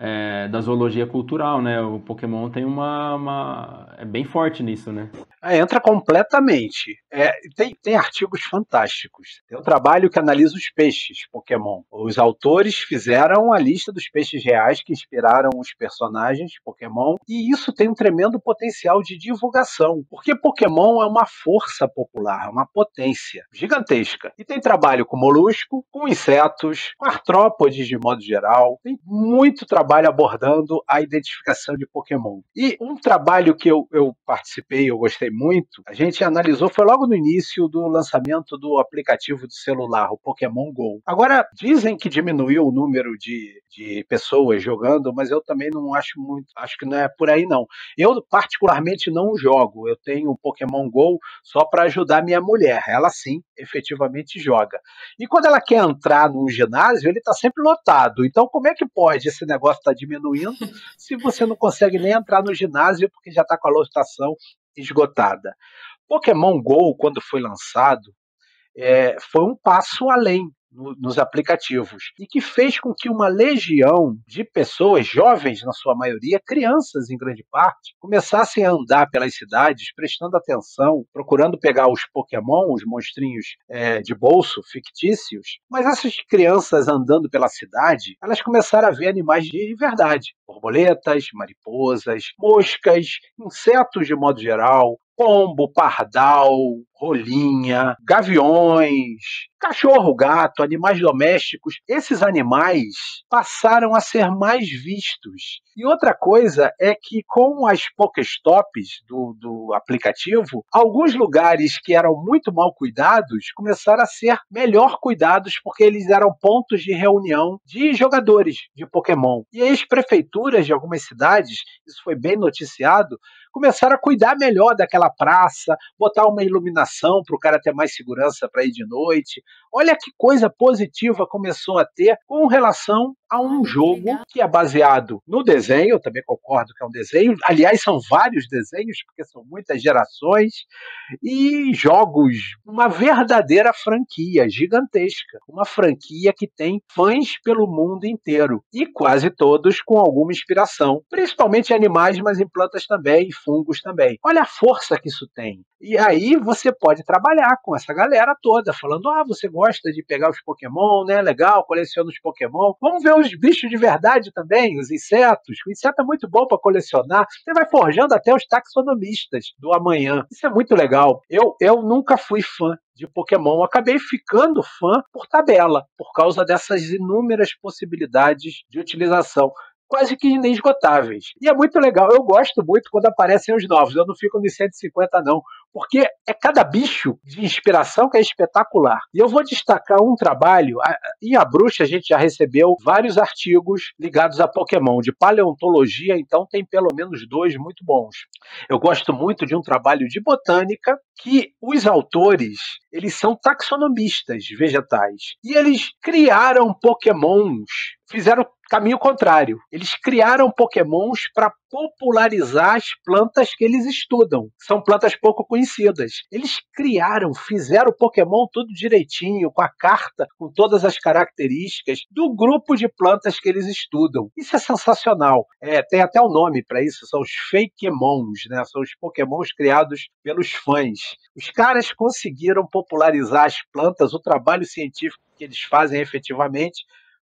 é, da zoologia cultural, né? O Pokémon tem uma, uma, é bem forte nisso, né? É, entra completamente. É, tem, tem artigos fantásticos. Tem um trabalho que analisa os peixes Pokémon. Os autores fizeram a lista dos peixes reais que inspiraram os personagens Pokémon, e isso tem um tremendo potencial de divulgação, porque Pokémon é uma força popular, uma potência gigantesca. E tem trabalho com molusco, com insetos, com artrópodes de modo geral. Tem muito trabalho abordando a identificação de Pokémon. E um trabalho que eu, eu participei, eu gostei muito, a gente analisou, foi logo no início do lançamento do aplicativo de celular, o Pokémon Go. Agora, dizem que diminuiu o número de, de pessoas jogando, mas eu também não acho muito, acho que não é por aí não. Eu particularmente não jogo, eu tenho o Pokémon Go só para ajudar minha mulher, ela sim, efetivamente joga. E quando ela quer entrar num ginásio, ele está sempre lotado. Então, como é que pode esse negócio estar tá diminuindo se você não consegue nem entrar no ginásio porque já está com a lotação esgotada. Pokémon Go, quando foi lançado, é, foi um passo além no, nos aplicativos e que fez com que uma legião de pessoas, jovens na sua maioria, crianças em grande parte, começassem a andar pelas cidades, prestando atenção, procurando pegar os Pokémon, os monstrinhos é, de bolso fictícios. Mas essas crianças andando pela cidade, elas começaram a ver animais de verdade: borboletas, mariposas, moscas, insetos de modo geral, pombo, pardal, rolinha, gaviões, cachorro, gato, animais domésticos. Esses animais passaram a ser mais vistos. E outra coisa é que com as Pokéstops do, do aplicativo, alguns lugares que eram muito mal cuidados começaram a ser melhor cuidados porque eles eram pontos de reunião de jogadores de Pokémon. E as prefeituras de algumas cidades, isso foi bem noticiado, começaram a cuidar melhor daquela praça, botar uma iluminação para o cara ter mais segurança para ir de noite. Olha que coisa positiva começou a ter com relação a um jogo que é baseado no desenho, eu também concordo que é um desenho, aliás, são vários desenhos, porque são muitas gerações, e jogos, uma verdadeira franquia gigantesca, uma franquia que tem fãs pelo mundo inteiro, e quase todos com alguma inspiração, principalmente em animais, mas em plantas também, e fungos também. Olha a força que isso tem. E aí você pode trabalhar com essa galera toda, falando: ah, você gosta de pegar os Pokémon, né? Legal, coleciona os Pokémon. Vamos ver os bichos de verdade também, os insetos. O inseto é muito bom para colecionar. Você vai forjando até os taxonomistas do amanhã. Isso é muito legal. Eu, eu nunca fui fã de Pokémon. acabei ficando fã por tabela, por causa dessas inúmeras possibilidades de utilização quase que inesgotáveis. E é muito legal, eu gosto muito quando aparecem os novos, eu não fico nos 150 não, porque é cada bicho de inspiração que é espetacular. E eu vou destacar um trabalho, em A Bruxa a gente já recebeu vários artigos ligados a Pokémon, de paleontologia, então tem pelo menos dois muito bons. Eu gosto muito de um trabalho de botânica que os autores, eles são taxonomistas vegetais, e eles criaram Pokémons, fizeram caminho contrário. Eles criaram pokémons para popularizar as plantas que eles estudam. São plantas pouco conhecidas. Eles criaram, fizeram o Pokémon tudo direitinho, com a carta, com todas as características do grupo de plantas que eles estudam. Isso é sensacional. É, tem até o um nome para isso, são os Fakemons, né? São os Pokémons criados pelos fãs. Os caras conseguiram popularizar as plantas, o trabalho científico que eles fazem efetivamente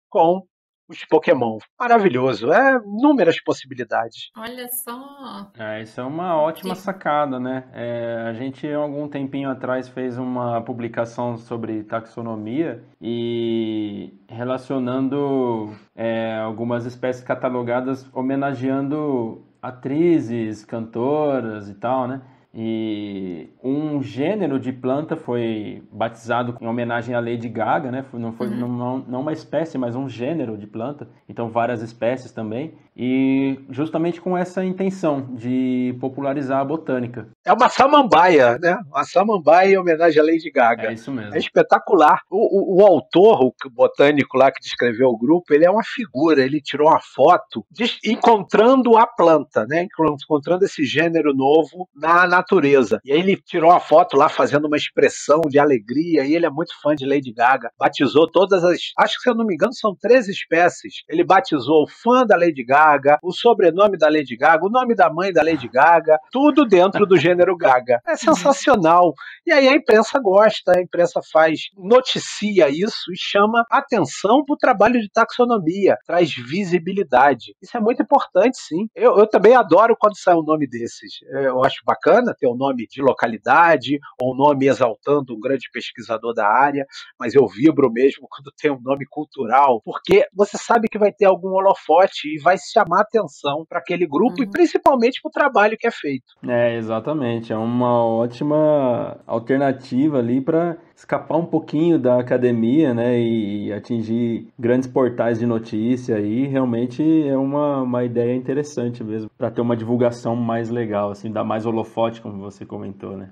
com os Pokémon. Maravilhoso. É inúmeras possibilidades. Olha só. É, isso é uma ótima sacada, né? É, a gente, algum tempinho atrás, fez uma publicação sobre taxonomia e relacionando é, algumas espécies catalogadas homenageando atrizes, cantoras e tal, né? E um gênero de planta foi batizado em homenagem à Lady Gaga, né? Não foi uhum. não, não uma espécie, mas um gênero de planta. Então várias espécies também. E justamente com essa intenção de popularizar a botânica. É uma samambaia, né? Uma samambaia em homenagem à Lady Gaga. É isso mesmo. É espetacular. O, o, o autor, o botânico lá que descreveu o grupo, ele é uma figura. Ele tirou uma foto de, encontrando a planta, né? Encontrando esse gênero novo na natureza. E aí ele tirou a foto lá fazendo uma expressão de alegria. E ele é muito fã de Lady Gaga. Batizou todas as. Acho que se eu não me engano, são três espécies. Ele batizou o fã da Lady Gaga, o sobrenome da Lady Gaga, o nome da mãe da Lady Gaga, tudo dentro do gênero Gaga. É sensacional. E aí a imprensa gosta, a imprensa faz, noticia isso e chama atenção para o trabalho de taxonomia, traz visibilidade. Isso é muito importante, sim. Eu, eu também adoro quando sai um nome desses. Eu acho bacana ter um nome de localidade ou um nome exaltando um grande pesquisador da área, mas eu vibro mesmo quando tem um nome cultural, porque você sabe que vai ter algum holofote e vai chamar atenção para aquele grupo uhum. e principalmente para o trabalho que é feito. É, exatamente. É uma ótima alternativa ali para escapar um pouquinho da academia, né, e atingir grandes portais de notícia aí, realmente é uma, uma ideia interessante mesmo, para ter uma divulgação mais legal, assim, dar mais holofote, como você comentou, né.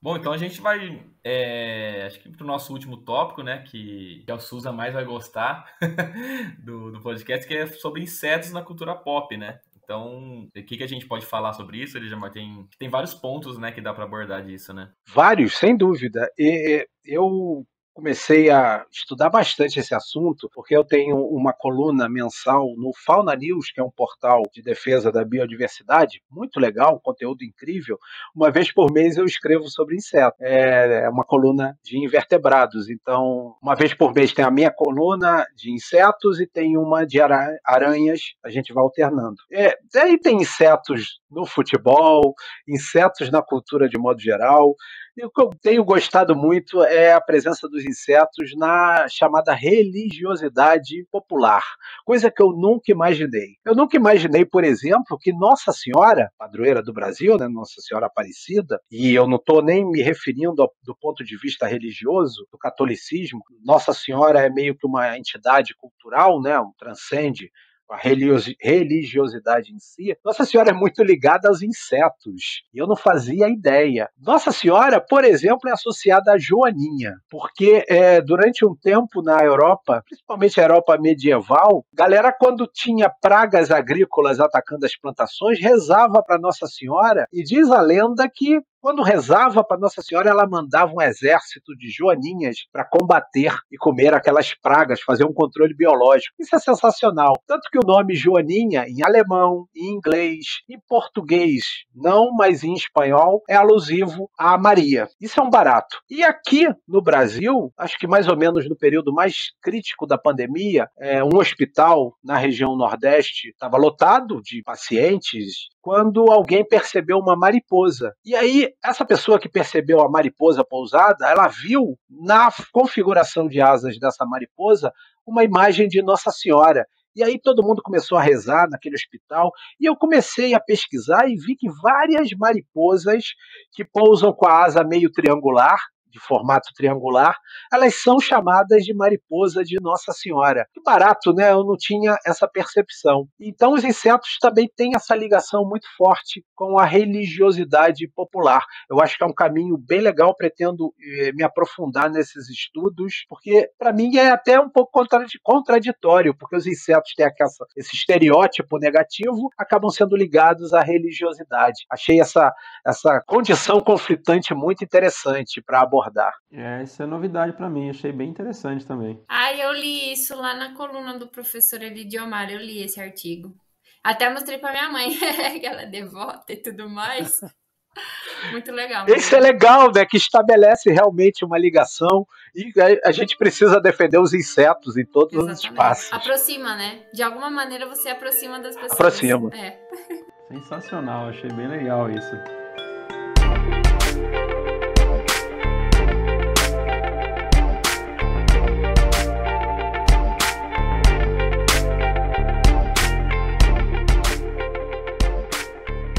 Bom, então a gente vai, é, acho que para o nosso último tópico, né, que, que o Suza mais vai gostar do, do podcast, que é sobre insetos na cultura pop, né? Então, o que, que a gente pode falar sobre isso? Ele já tem, tem vários pontos, né, que dá para abordar disso, né? Vários, sem dúvida. E eu comecei a estudar bastante esse assunto, porque eu tenho uma coluna mensal no Fauna News, que é um portal de defesa da biodiversidade, muito legal, conteúdo incrível. Uma vez por mês eu escrevo sobre insetos. É, é uma coluna de invertebrados. Então, uma vez por mês tem a minha coluna de insetos e tem uma de aranhas, a gente vai alternando. É, aí tem insetos no futebol, insetos na cultura de modo geral. O que eu tenho gostado muito é a presença dos insetos na chamada religiosidade popular, coisa que eu nunca imaginei. Eu nunca imaginei, por exemplo, que Nossa Senhora, padroeira do Brasil, né, Nossa Senhora Aparecida, e eu não estou nem me referindo ao, do ponto de vista religioso, do catolicismo, Nossa Senhora é meio que uma entidade cultural, né, um transcende a religiosidade em si, Nossa Senhora é muito ligada aos insetos. E eu não fazia ideia. Nossa Senhora, por exemplo, é associada a Joaninha, porque é, durante um tempo na Europa, principalmente a Europa medieval, galera, quando tinha pragas agrícolas atacando as plantações, rezava para Nossa Senhora e diz a lenda que quando rezava para Nossa Senhora, ela mandava um exército de joaninhas para combater e comer aquelas pragas, fazer um controle biológico. Isso é sensacional. Tanto que o nome Joaninha, em alemão, em inglês, em português, não, mas em espanhol, é alusivo a Maria. Isso é um barato. E aqui no Brasil, acho que mais ou menos no período mais crítico da pandemia, é, um hospital na região Nordeste estava lotado de pacientes quando alguém percebeu uma mariposa. E aí, essa pessoa que percebeu a mariposa pousada, ela viu na configuração de asas dessa mariposa uma imagem de Nossa Senhora. E aí todo mundo começou a rezar naquele hospital. E eu comecei a pesquisar e vi que várias mariposas que pousam com a asa meio triangular, de formato triangular, elas são chamadas de mariposa de Nossa Senhora. Que barato, né? Eu não tinha essa percepção. Então, os insetos também têm essa ligação muito forte com a religiosidade popular. Eu acho que é um caminho bem legal, pretendo eh, me aprofundar nesses estudos, porque para mim é até um pouco contraditório, porque os insetos têm aquela, esse estereótipo negativo, acabam sendo ligados à religiosidade. Achei essa, essa condição conflitante muito interessante para abordar abordar. É, isso é novidade para mim, achei bem interessante também. Ah, eu li isso lá na coluna do professor Elidiomar, eu li esse artigo. Até mostrei para minha mãe, que ela é devota e tudo mais. Muito legal. Isso é legal, né? Que estabelece realmente uma ligação e a gente precisa defender os insetos em todos Exatamente. os espaços. Aproxima, né? De alguma maneira você aproxima das pessoas. Aproxima. É. Sensacional, achei bem legal isso.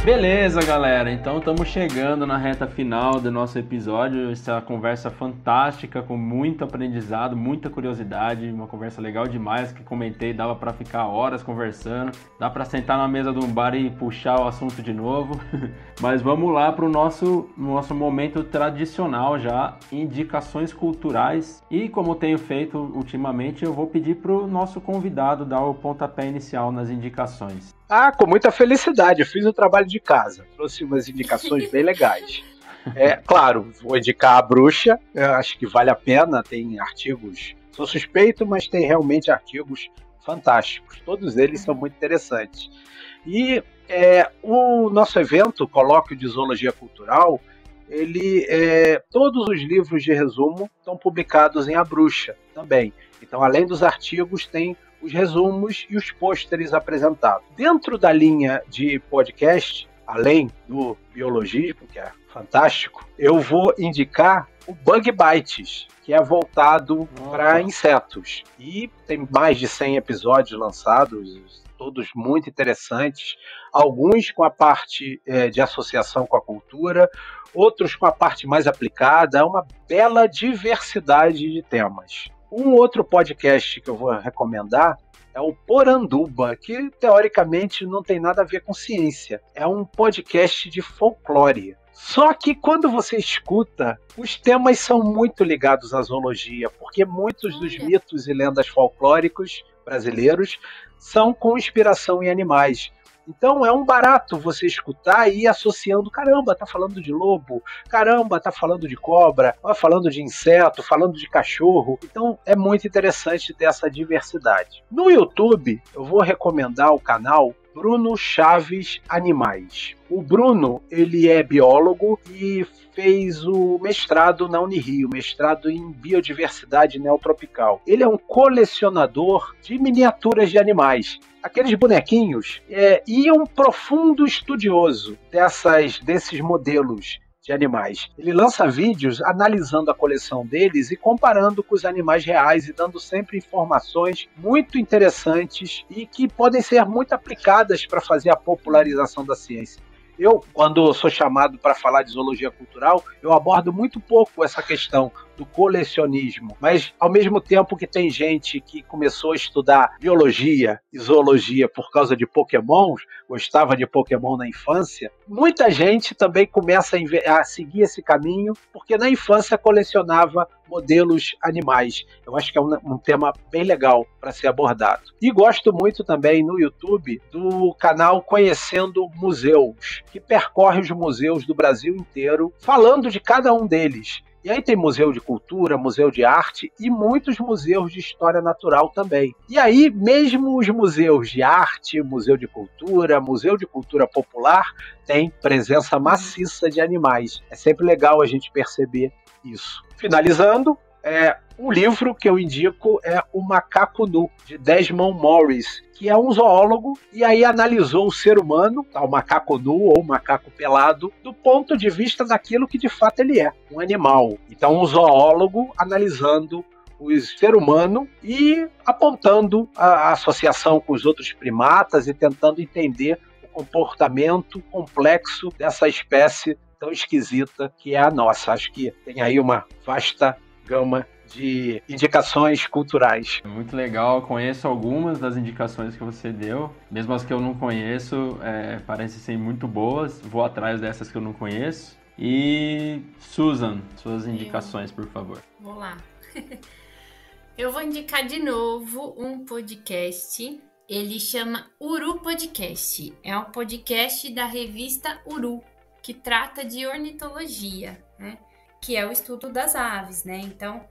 Beleza, galera. Então estamos chegando na reta final do nosso episódio. Essa conversa fantástica, com muito aprendizado, muita curiosidade, uma conversa legal demais que comentei, dava para ficar horas conversando, dá para sentar na mesa de um bar e puxar o assunto de novo. Mas vamos lá para o nosso nosso momento tradicional já, indicações culturais. E como tenho feito ultimamente, eu vou pedir para o nosso convidado dar o pontapé inicial nas indicações. Ah, com muita felicidade. Eu fiz o trabalho de casa. Trouxe umas indicações bem legais. É, claro, vou indicar a bruxa. Acho que vale a pena. Tem artigos. Sou suspeito, mas tem realmente artigos fantásticos. Todos eles são muito interessantes. E é, o nosso evento, Colóquio de Zoologia Cultural, ele é, todos os livros de resumo estão publicados em A Bruxa também. Então, além dos artigos, tem os resumos e os pôsteres apresentados. Dentro da linha de podcast, além do biologismo, que é fantástico, eu vou indicar o Bug Bites, que é voltado para insetos. E tem mais de 100 episódios lançados, todos muito interessantes, alguns com a parte é, de associação com a cultura, outros com a parte mais aplicada, é uma bela diversidade de temas. Um outro podcast que eu vou recomendar é o Poranduba, que teoricamente não tem nada a ver com ciência. É um podcast de folclore. Só que quando você escuta, os temas são muito ligados à zoologia, porque muitos dos mitos e lendas folclóricos brasileiros são com inspiração em animais. Então é um barato você escutar e ir associando, caramba, tá falando de lobo, caramba, tá falando de cobra, tá falando de inseto, falando de cachorro. Então é muito interessante ter essa diversidade. No YouTube, eu vou recomendar o canal Bruno Chaves Animais. O Bruno, ele é biólogo e fez o mestrado na Unirio, mestrado em biodiversidade neotropical. Ele é um colecionador de miniaturas de animais aqueles bonequinhos, é, e um profundo estudioso dessas, desses modelos de animais. Ele lança vídeos analisando a coleção deles e comparando com os animais reais e dando sempre informações muito interessantes e que podem ser muito aplicadas para fazer a popularização da ciência. Eu, quando sou chamado para falar de zoologia cultural, eu abordo muito pouco essa questão do colecionismo, mas ao mesmo tempo que tem gente que começou a estudar biologia e zoologia por causa de pokémons, gostava de pokémon na infância, muita gente também começa a, a seguir esse caminho porque na infância colecionava modelos animais. Eu acho que é um, um tema bem legal para ser abordado. E gosto muito também no YouTube do canal Conhecendo Museus, que percorre os museus do Brasil inteiro, falando de cada um deles. E aí tem museu de cultura, museu de arte e muitos museus de história natural também. E aí, mesmo os museus de arte, museu de cultura, museu de cultura popular, tem presença maciça de animais. É sempre legal a gente perceber isso. Finalizando, é, um livro que eu indico é O Macaco Nu, de Desmond Morris, que é um zoólogo e aí analisou o ser humano, tá, o macaco nu ou o macaco pelado, do ponto de vista daquilo que de fato ele é, um animal. Então, um zoólogo analisando o ser humano e apontando a associação com os outros primatas e tentando entender o comportamento complexo dessa espécie tão esquisita que é a nossa. Acho que tem aí uma vasta gama de indicações culturais. Muito legal, conheço algumas das indicações que você deu, mesmo as que eu não conheço, é, parecem ser muito boas, vou atrás dessas que eu não conheço. E Susan, suas indicações, por favor. Vou lá. eu vou indicar de novo um podcast. Ele chama Uru Podcast. É um podcast da revista Uru, que trata de ornitologia, né? Que é o estudo das aves, né? Então,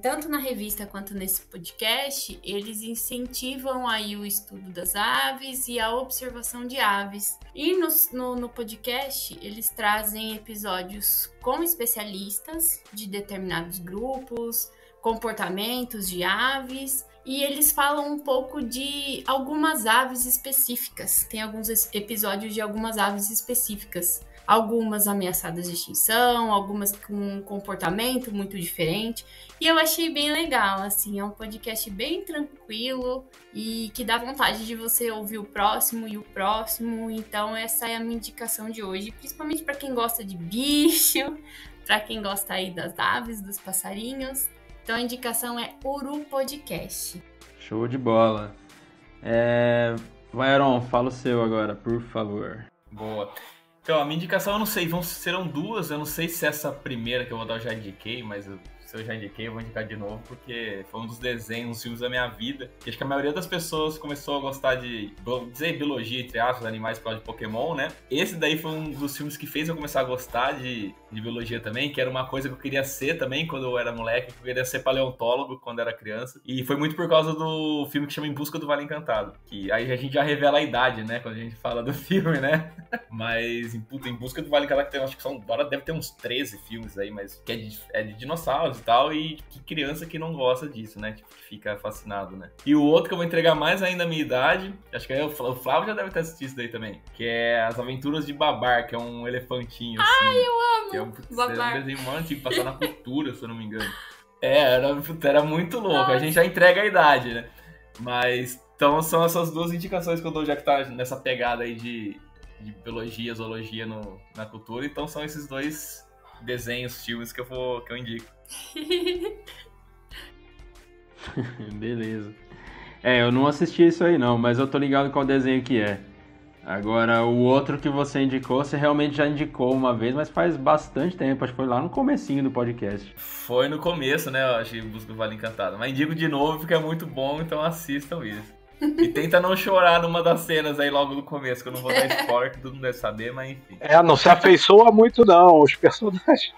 tanto na revista quanto nesse podcast, eles incentivam aí o estudo das aves e a observação de aves. E no, no, no, podcast, eles trazem episódios com especialistas de determinados grupos, comportamentos de aves, e eles falam um pouco de algumas aves específicas. Tem alguns episódios de algumas aves específicas algumas ameaçadas de extinção, algumas com um comportamento muito diferente. E eu achei bem legal, assim, é um podcast bem tranquilo e que dá vontade de você ouvir o próximo e o próximo. Então essa é a minha indicação de hoje, principalmente para quem gosta de bicho, para quem gosta aí das aves, dos passarinhos. Então a indicação é Uru Podcast. Show de bola. É... Vai, Aaron, fala o seu agora, por favor. Boa. Então, a minha indicação eu não sei, vão, serão duas. Eu não sei se essa primeira que eu vou dar eu já indiquei, mas eu eu já indiquei, eu vou indicar de novo, porque foi um dos desenhos, filmes da minha vida. E acho que a maioria das pessoas começou a gostar de, dizer biologia, entre aspas, animais por causa de Pokémon, né? Esse daí foi um dos filmes que fez eu começar a gostar de, de biologia também, que era uma coisa que eu queria ser também quando eu era moleque, eu queria ser paleontólogo quando era criança. E foi muito por causa do filme que chama Em Busca do Vale Encantado, que aí a gente já revela a idade, né, quando a gente fala do filme, né? Mas, puta, Em Busca do Vale Encantado, acho que são, agora deve ter uns 13 filmes aí, mas que é de, é de dinossauros tal, e que criança que não gosta disso, né? Tipo, que fica fascinado, né? E o outro que eu vou entregar mais ainda a minha idade, acho que é o Flávio já deve ter assistido isso daí também, que é As Aventuras de Babar, que é um elefantinho, assim. Ai, eu amo! Que é um, Babar. É um desenho muito antigo, passar na cultura, se eu não me engano. É, era, era muito louco. A gente já entrega a idade, né? Mas, então são essas duas indicações que eu dou, já que tá nessa pegada aí de, de biologia, zoologia no, na cultura. Então são esses dois desenhos, filmes que eu, vou, que eu indico. Beleza. É, eu não assisti isso aí não, mas eu tô ligado qual desenho que é. Agora, o outro que você indicou, você realmente já indicou uma vez, mas faz bastante tempo, acho que foi lá no comecinho do podcast. Foi no começo, né, eu achei Busca do Vale Encantado. Mas indico de novo porque é muito bom, então assistam isso. E tenta não chorar numa das cenas aí logo no começo, que eu não vou dar spoiler, que todo mundo deve saber, mas enfim. É, não se afeiçoa muito não, os personagens.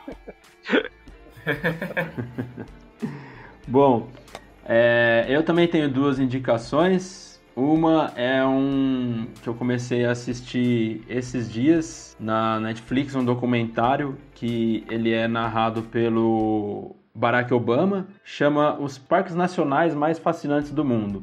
Bom, é, eu também tenho duas indicações. Uma é um que eu comecei a assistir esses dias na Netflix, um documentário que ele é narrado pelo Barack Obama, chama Os Parques Nacionais Mais Fascinantes do Mundo.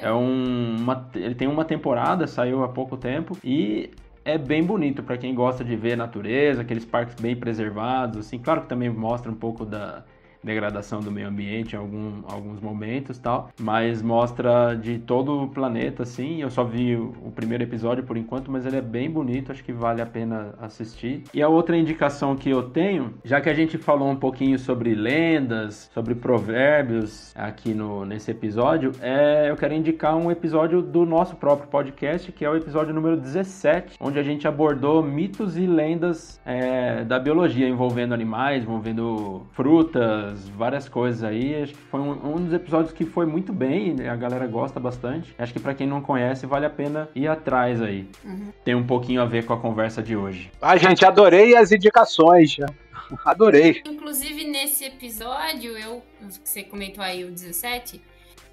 É um, uma, ele tem uma temporada, saiu há pouco tempo e é bem bonito para quem gosta de ver natureza, aqueles parques bem preservados, assim. Claro que também mostra um pouco da degradação do meio ambiente em algum, alguns momentos tal, mas mostra de todo o planeta, assim. Eu só vi o, primeiro episódio por enquanto, mas ele é bem bonito, acho que vale a pena assistir. E a outra indicação que eu tenho, já que a gente falou um pouquinho sobre lendas, sobre provérbios aqui no, nesse episódio, é eu quero indicar um episódio do nosso próprio podcast, que é o episódio número 17, onde a gente abordou mitos e lendas é, da biologia envolvendo animais, envolvendo frutas várias coisas aí. Acho que foi um, um dos episódios que foi muito bem, a galera gosta bastante. Acho que para quem não conhece, vale a pena ir atrás aí. Uhum. Tem um pouquinho a ver com a conversa de hoje. Ah, gente, adorei as indicações. Adorei. Inclusive, nesse episódio, eu, você comentou aí o 17,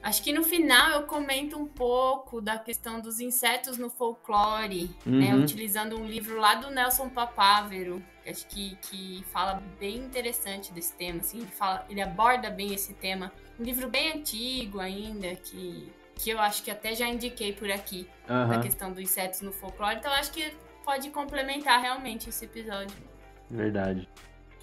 Acho que no final eu comento um pouco da questão dos insetos no folclore, né, uhum. né? Utilizando um livro lá do Nelson Papávero, que acho que, que fala bem interessante desse tema, assim, ele, fala, ele aborda bem esse tema. Um livro bem antigo ainda, que, que eu acho que até já indiquei por aqui, uhum. da questão dos insetos no folclore. Então acho que pode complementar realmente esse episódio. Verdade.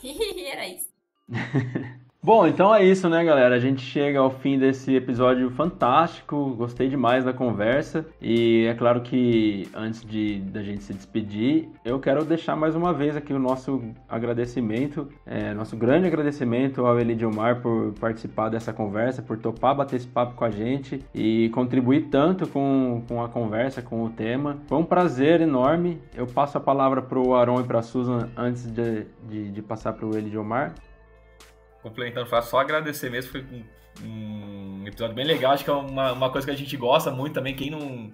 Era isso. Bom, então é isso, né, galera? A gente chega ao fim desse episódio fantástico. Gostei demais da conversa. E é claro que antes de da gente se despedir, eu quero deixar mais uma vez aqui o nosso agradecimento, é, nosso grande agradecimento ao Elidiomar por participar dessa conversa, por topar bater esse papo com a gente e contribuir tanto com, com a conversa, com o tema. Foi um prazer enorme. Eu passo a palavra para o Aron e para a Susan antes de, de, de passar para o Elidiomar complementando, só agradecer mesmo, foi um, episódio bem legal, acho que é uma, uma coisa que a gente gosta muito também, quem não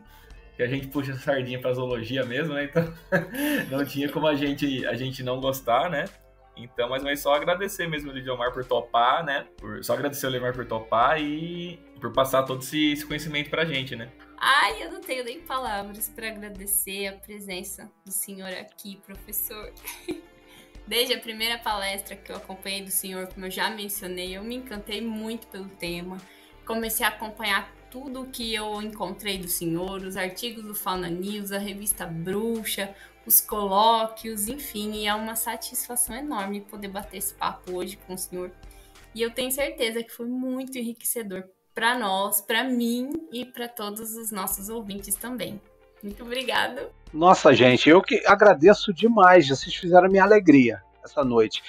que a gente puxa sardinha para zoologia mesmo, né? Então não tinha como a gente a gente não gostar, né? Então, mas, mas só agradecer mesmo o Lidiomar por topar, né? Por, só agradecer o Lemar por topar e por passar todo esse, esse conhecimento pra gente, né? Ai, eu não tenho nem palavras para agradecer a presença do senhor aqui, professor. Desde a primeira palestra que eu acompanhei do senhor, como eu já mencionei, eu me encantei muito pelo tema. Comecei a acompanhar tudo que eu encontrei do senhor, os artigos do Fauna News, a revista Bruxa, os colóquios, enfim, e é uma satisfação enorme poder bater esse papo hoje com o senhor. E eu tenho certeza que foi muito enriquecedor para nós, para mim e para todos os nossos ouvintes também. Muito obrigada. Nossa, gente, eu que agradeço demais. Vocês fizeram minha alegria essa noite.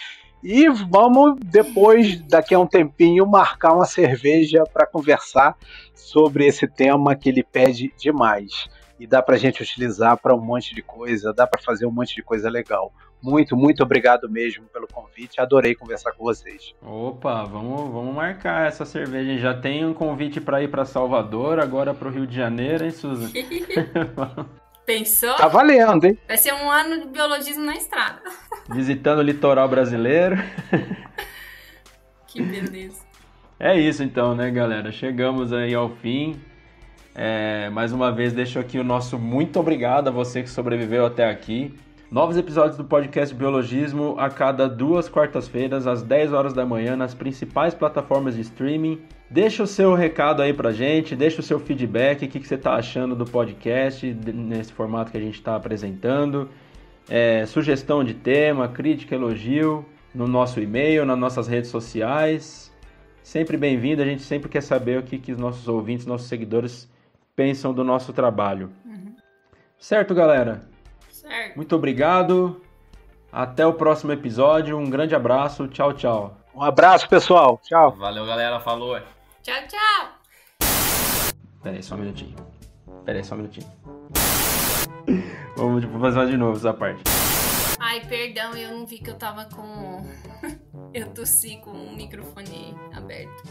E vamos depois, daqui a um tempinho, marcar uma cerveja para conversar sobre esse tema que ele pede demais. E dá para gente utilizar para um monte de coisa, dá para fazer um monte de coisa legal. Muito, muito obrigado mesmo pelo convite. Adorei conversar com vocês. Opa, vamos, vamos marcar essa cerveja. Já tem um convite para ir para Salvador, agora para o Rio de Janeiro, hein, Susan? Pensou? Tá valendo, hein? Vai ser um ano de biologismo na estrada. Visitando o litoral brasileiro. que beleza. É isso então, né, galera? Chegamos aí ao fim. É, mais uma vez, deixo aqui o nosso muito obrigado a você que sobreviveu até aqui. Novos episódios do podcast Biologismo a cada duas quartas-feiras, às 10 horas da manhã, nas principais plataformas de streaming. Deixa o seu recado aí pra gente, deixa o seu feedback, o que, que você está achando do podcast, nesse formato que a gente está apresentando. É, sugestão de tema, crítica, elogio, no nosso e-mail, nas nossas redes sociais. Sempre bem-vindo, a gente sempre quer saber o que, que os nossos ouvintes, nossos seguidores pensam do nosso trabalho. Uhum. Certo, galera? Certo. Muito obrigado. Até o próximo episódio. Um grande abraço. Tchau, tchau. Um abraço, pessoal. Tchau. Valeu, galera. Falou. Tchau, tchau. Pera aí, só um minutinho. Pera aí, só um minutinho. Vamos fazer de novo essa parte. Ai, perdão, eu não vi que eu tava com. eu tossi com o microfone aberto.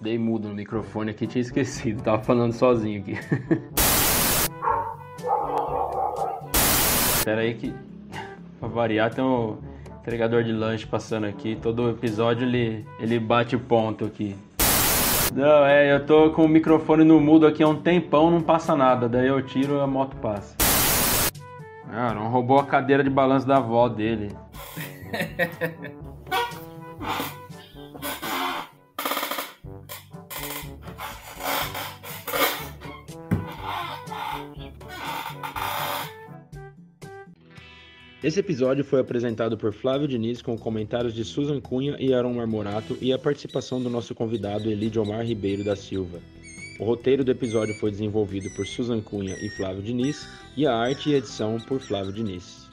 Dei mudo no microfone aqui, tinha esquecido. Tava falando sozinho aqui. Espera aí que, pra variar, tem um entregador de lanche passando aqui. Todo episódio ele, ele bate o ponto aqui. Não, é, eu tô com o microfone no mudo aqui há um tempão, não passa nada. Daí eu tiro a moto passa. Ah, não roubou a cadeira de balanço da avó dele. Esse episódio foi apresentado por Flávio Diniz com comentários de Susan Cunha e Aaron Marmorato e a participação do nosso convidado Elidio Omar Ribeiro da Silva. O roteiro do episódio foi desenvolvido por Susan Cunha e Flávio Diniz e a arte e edição por Flávio Diniz.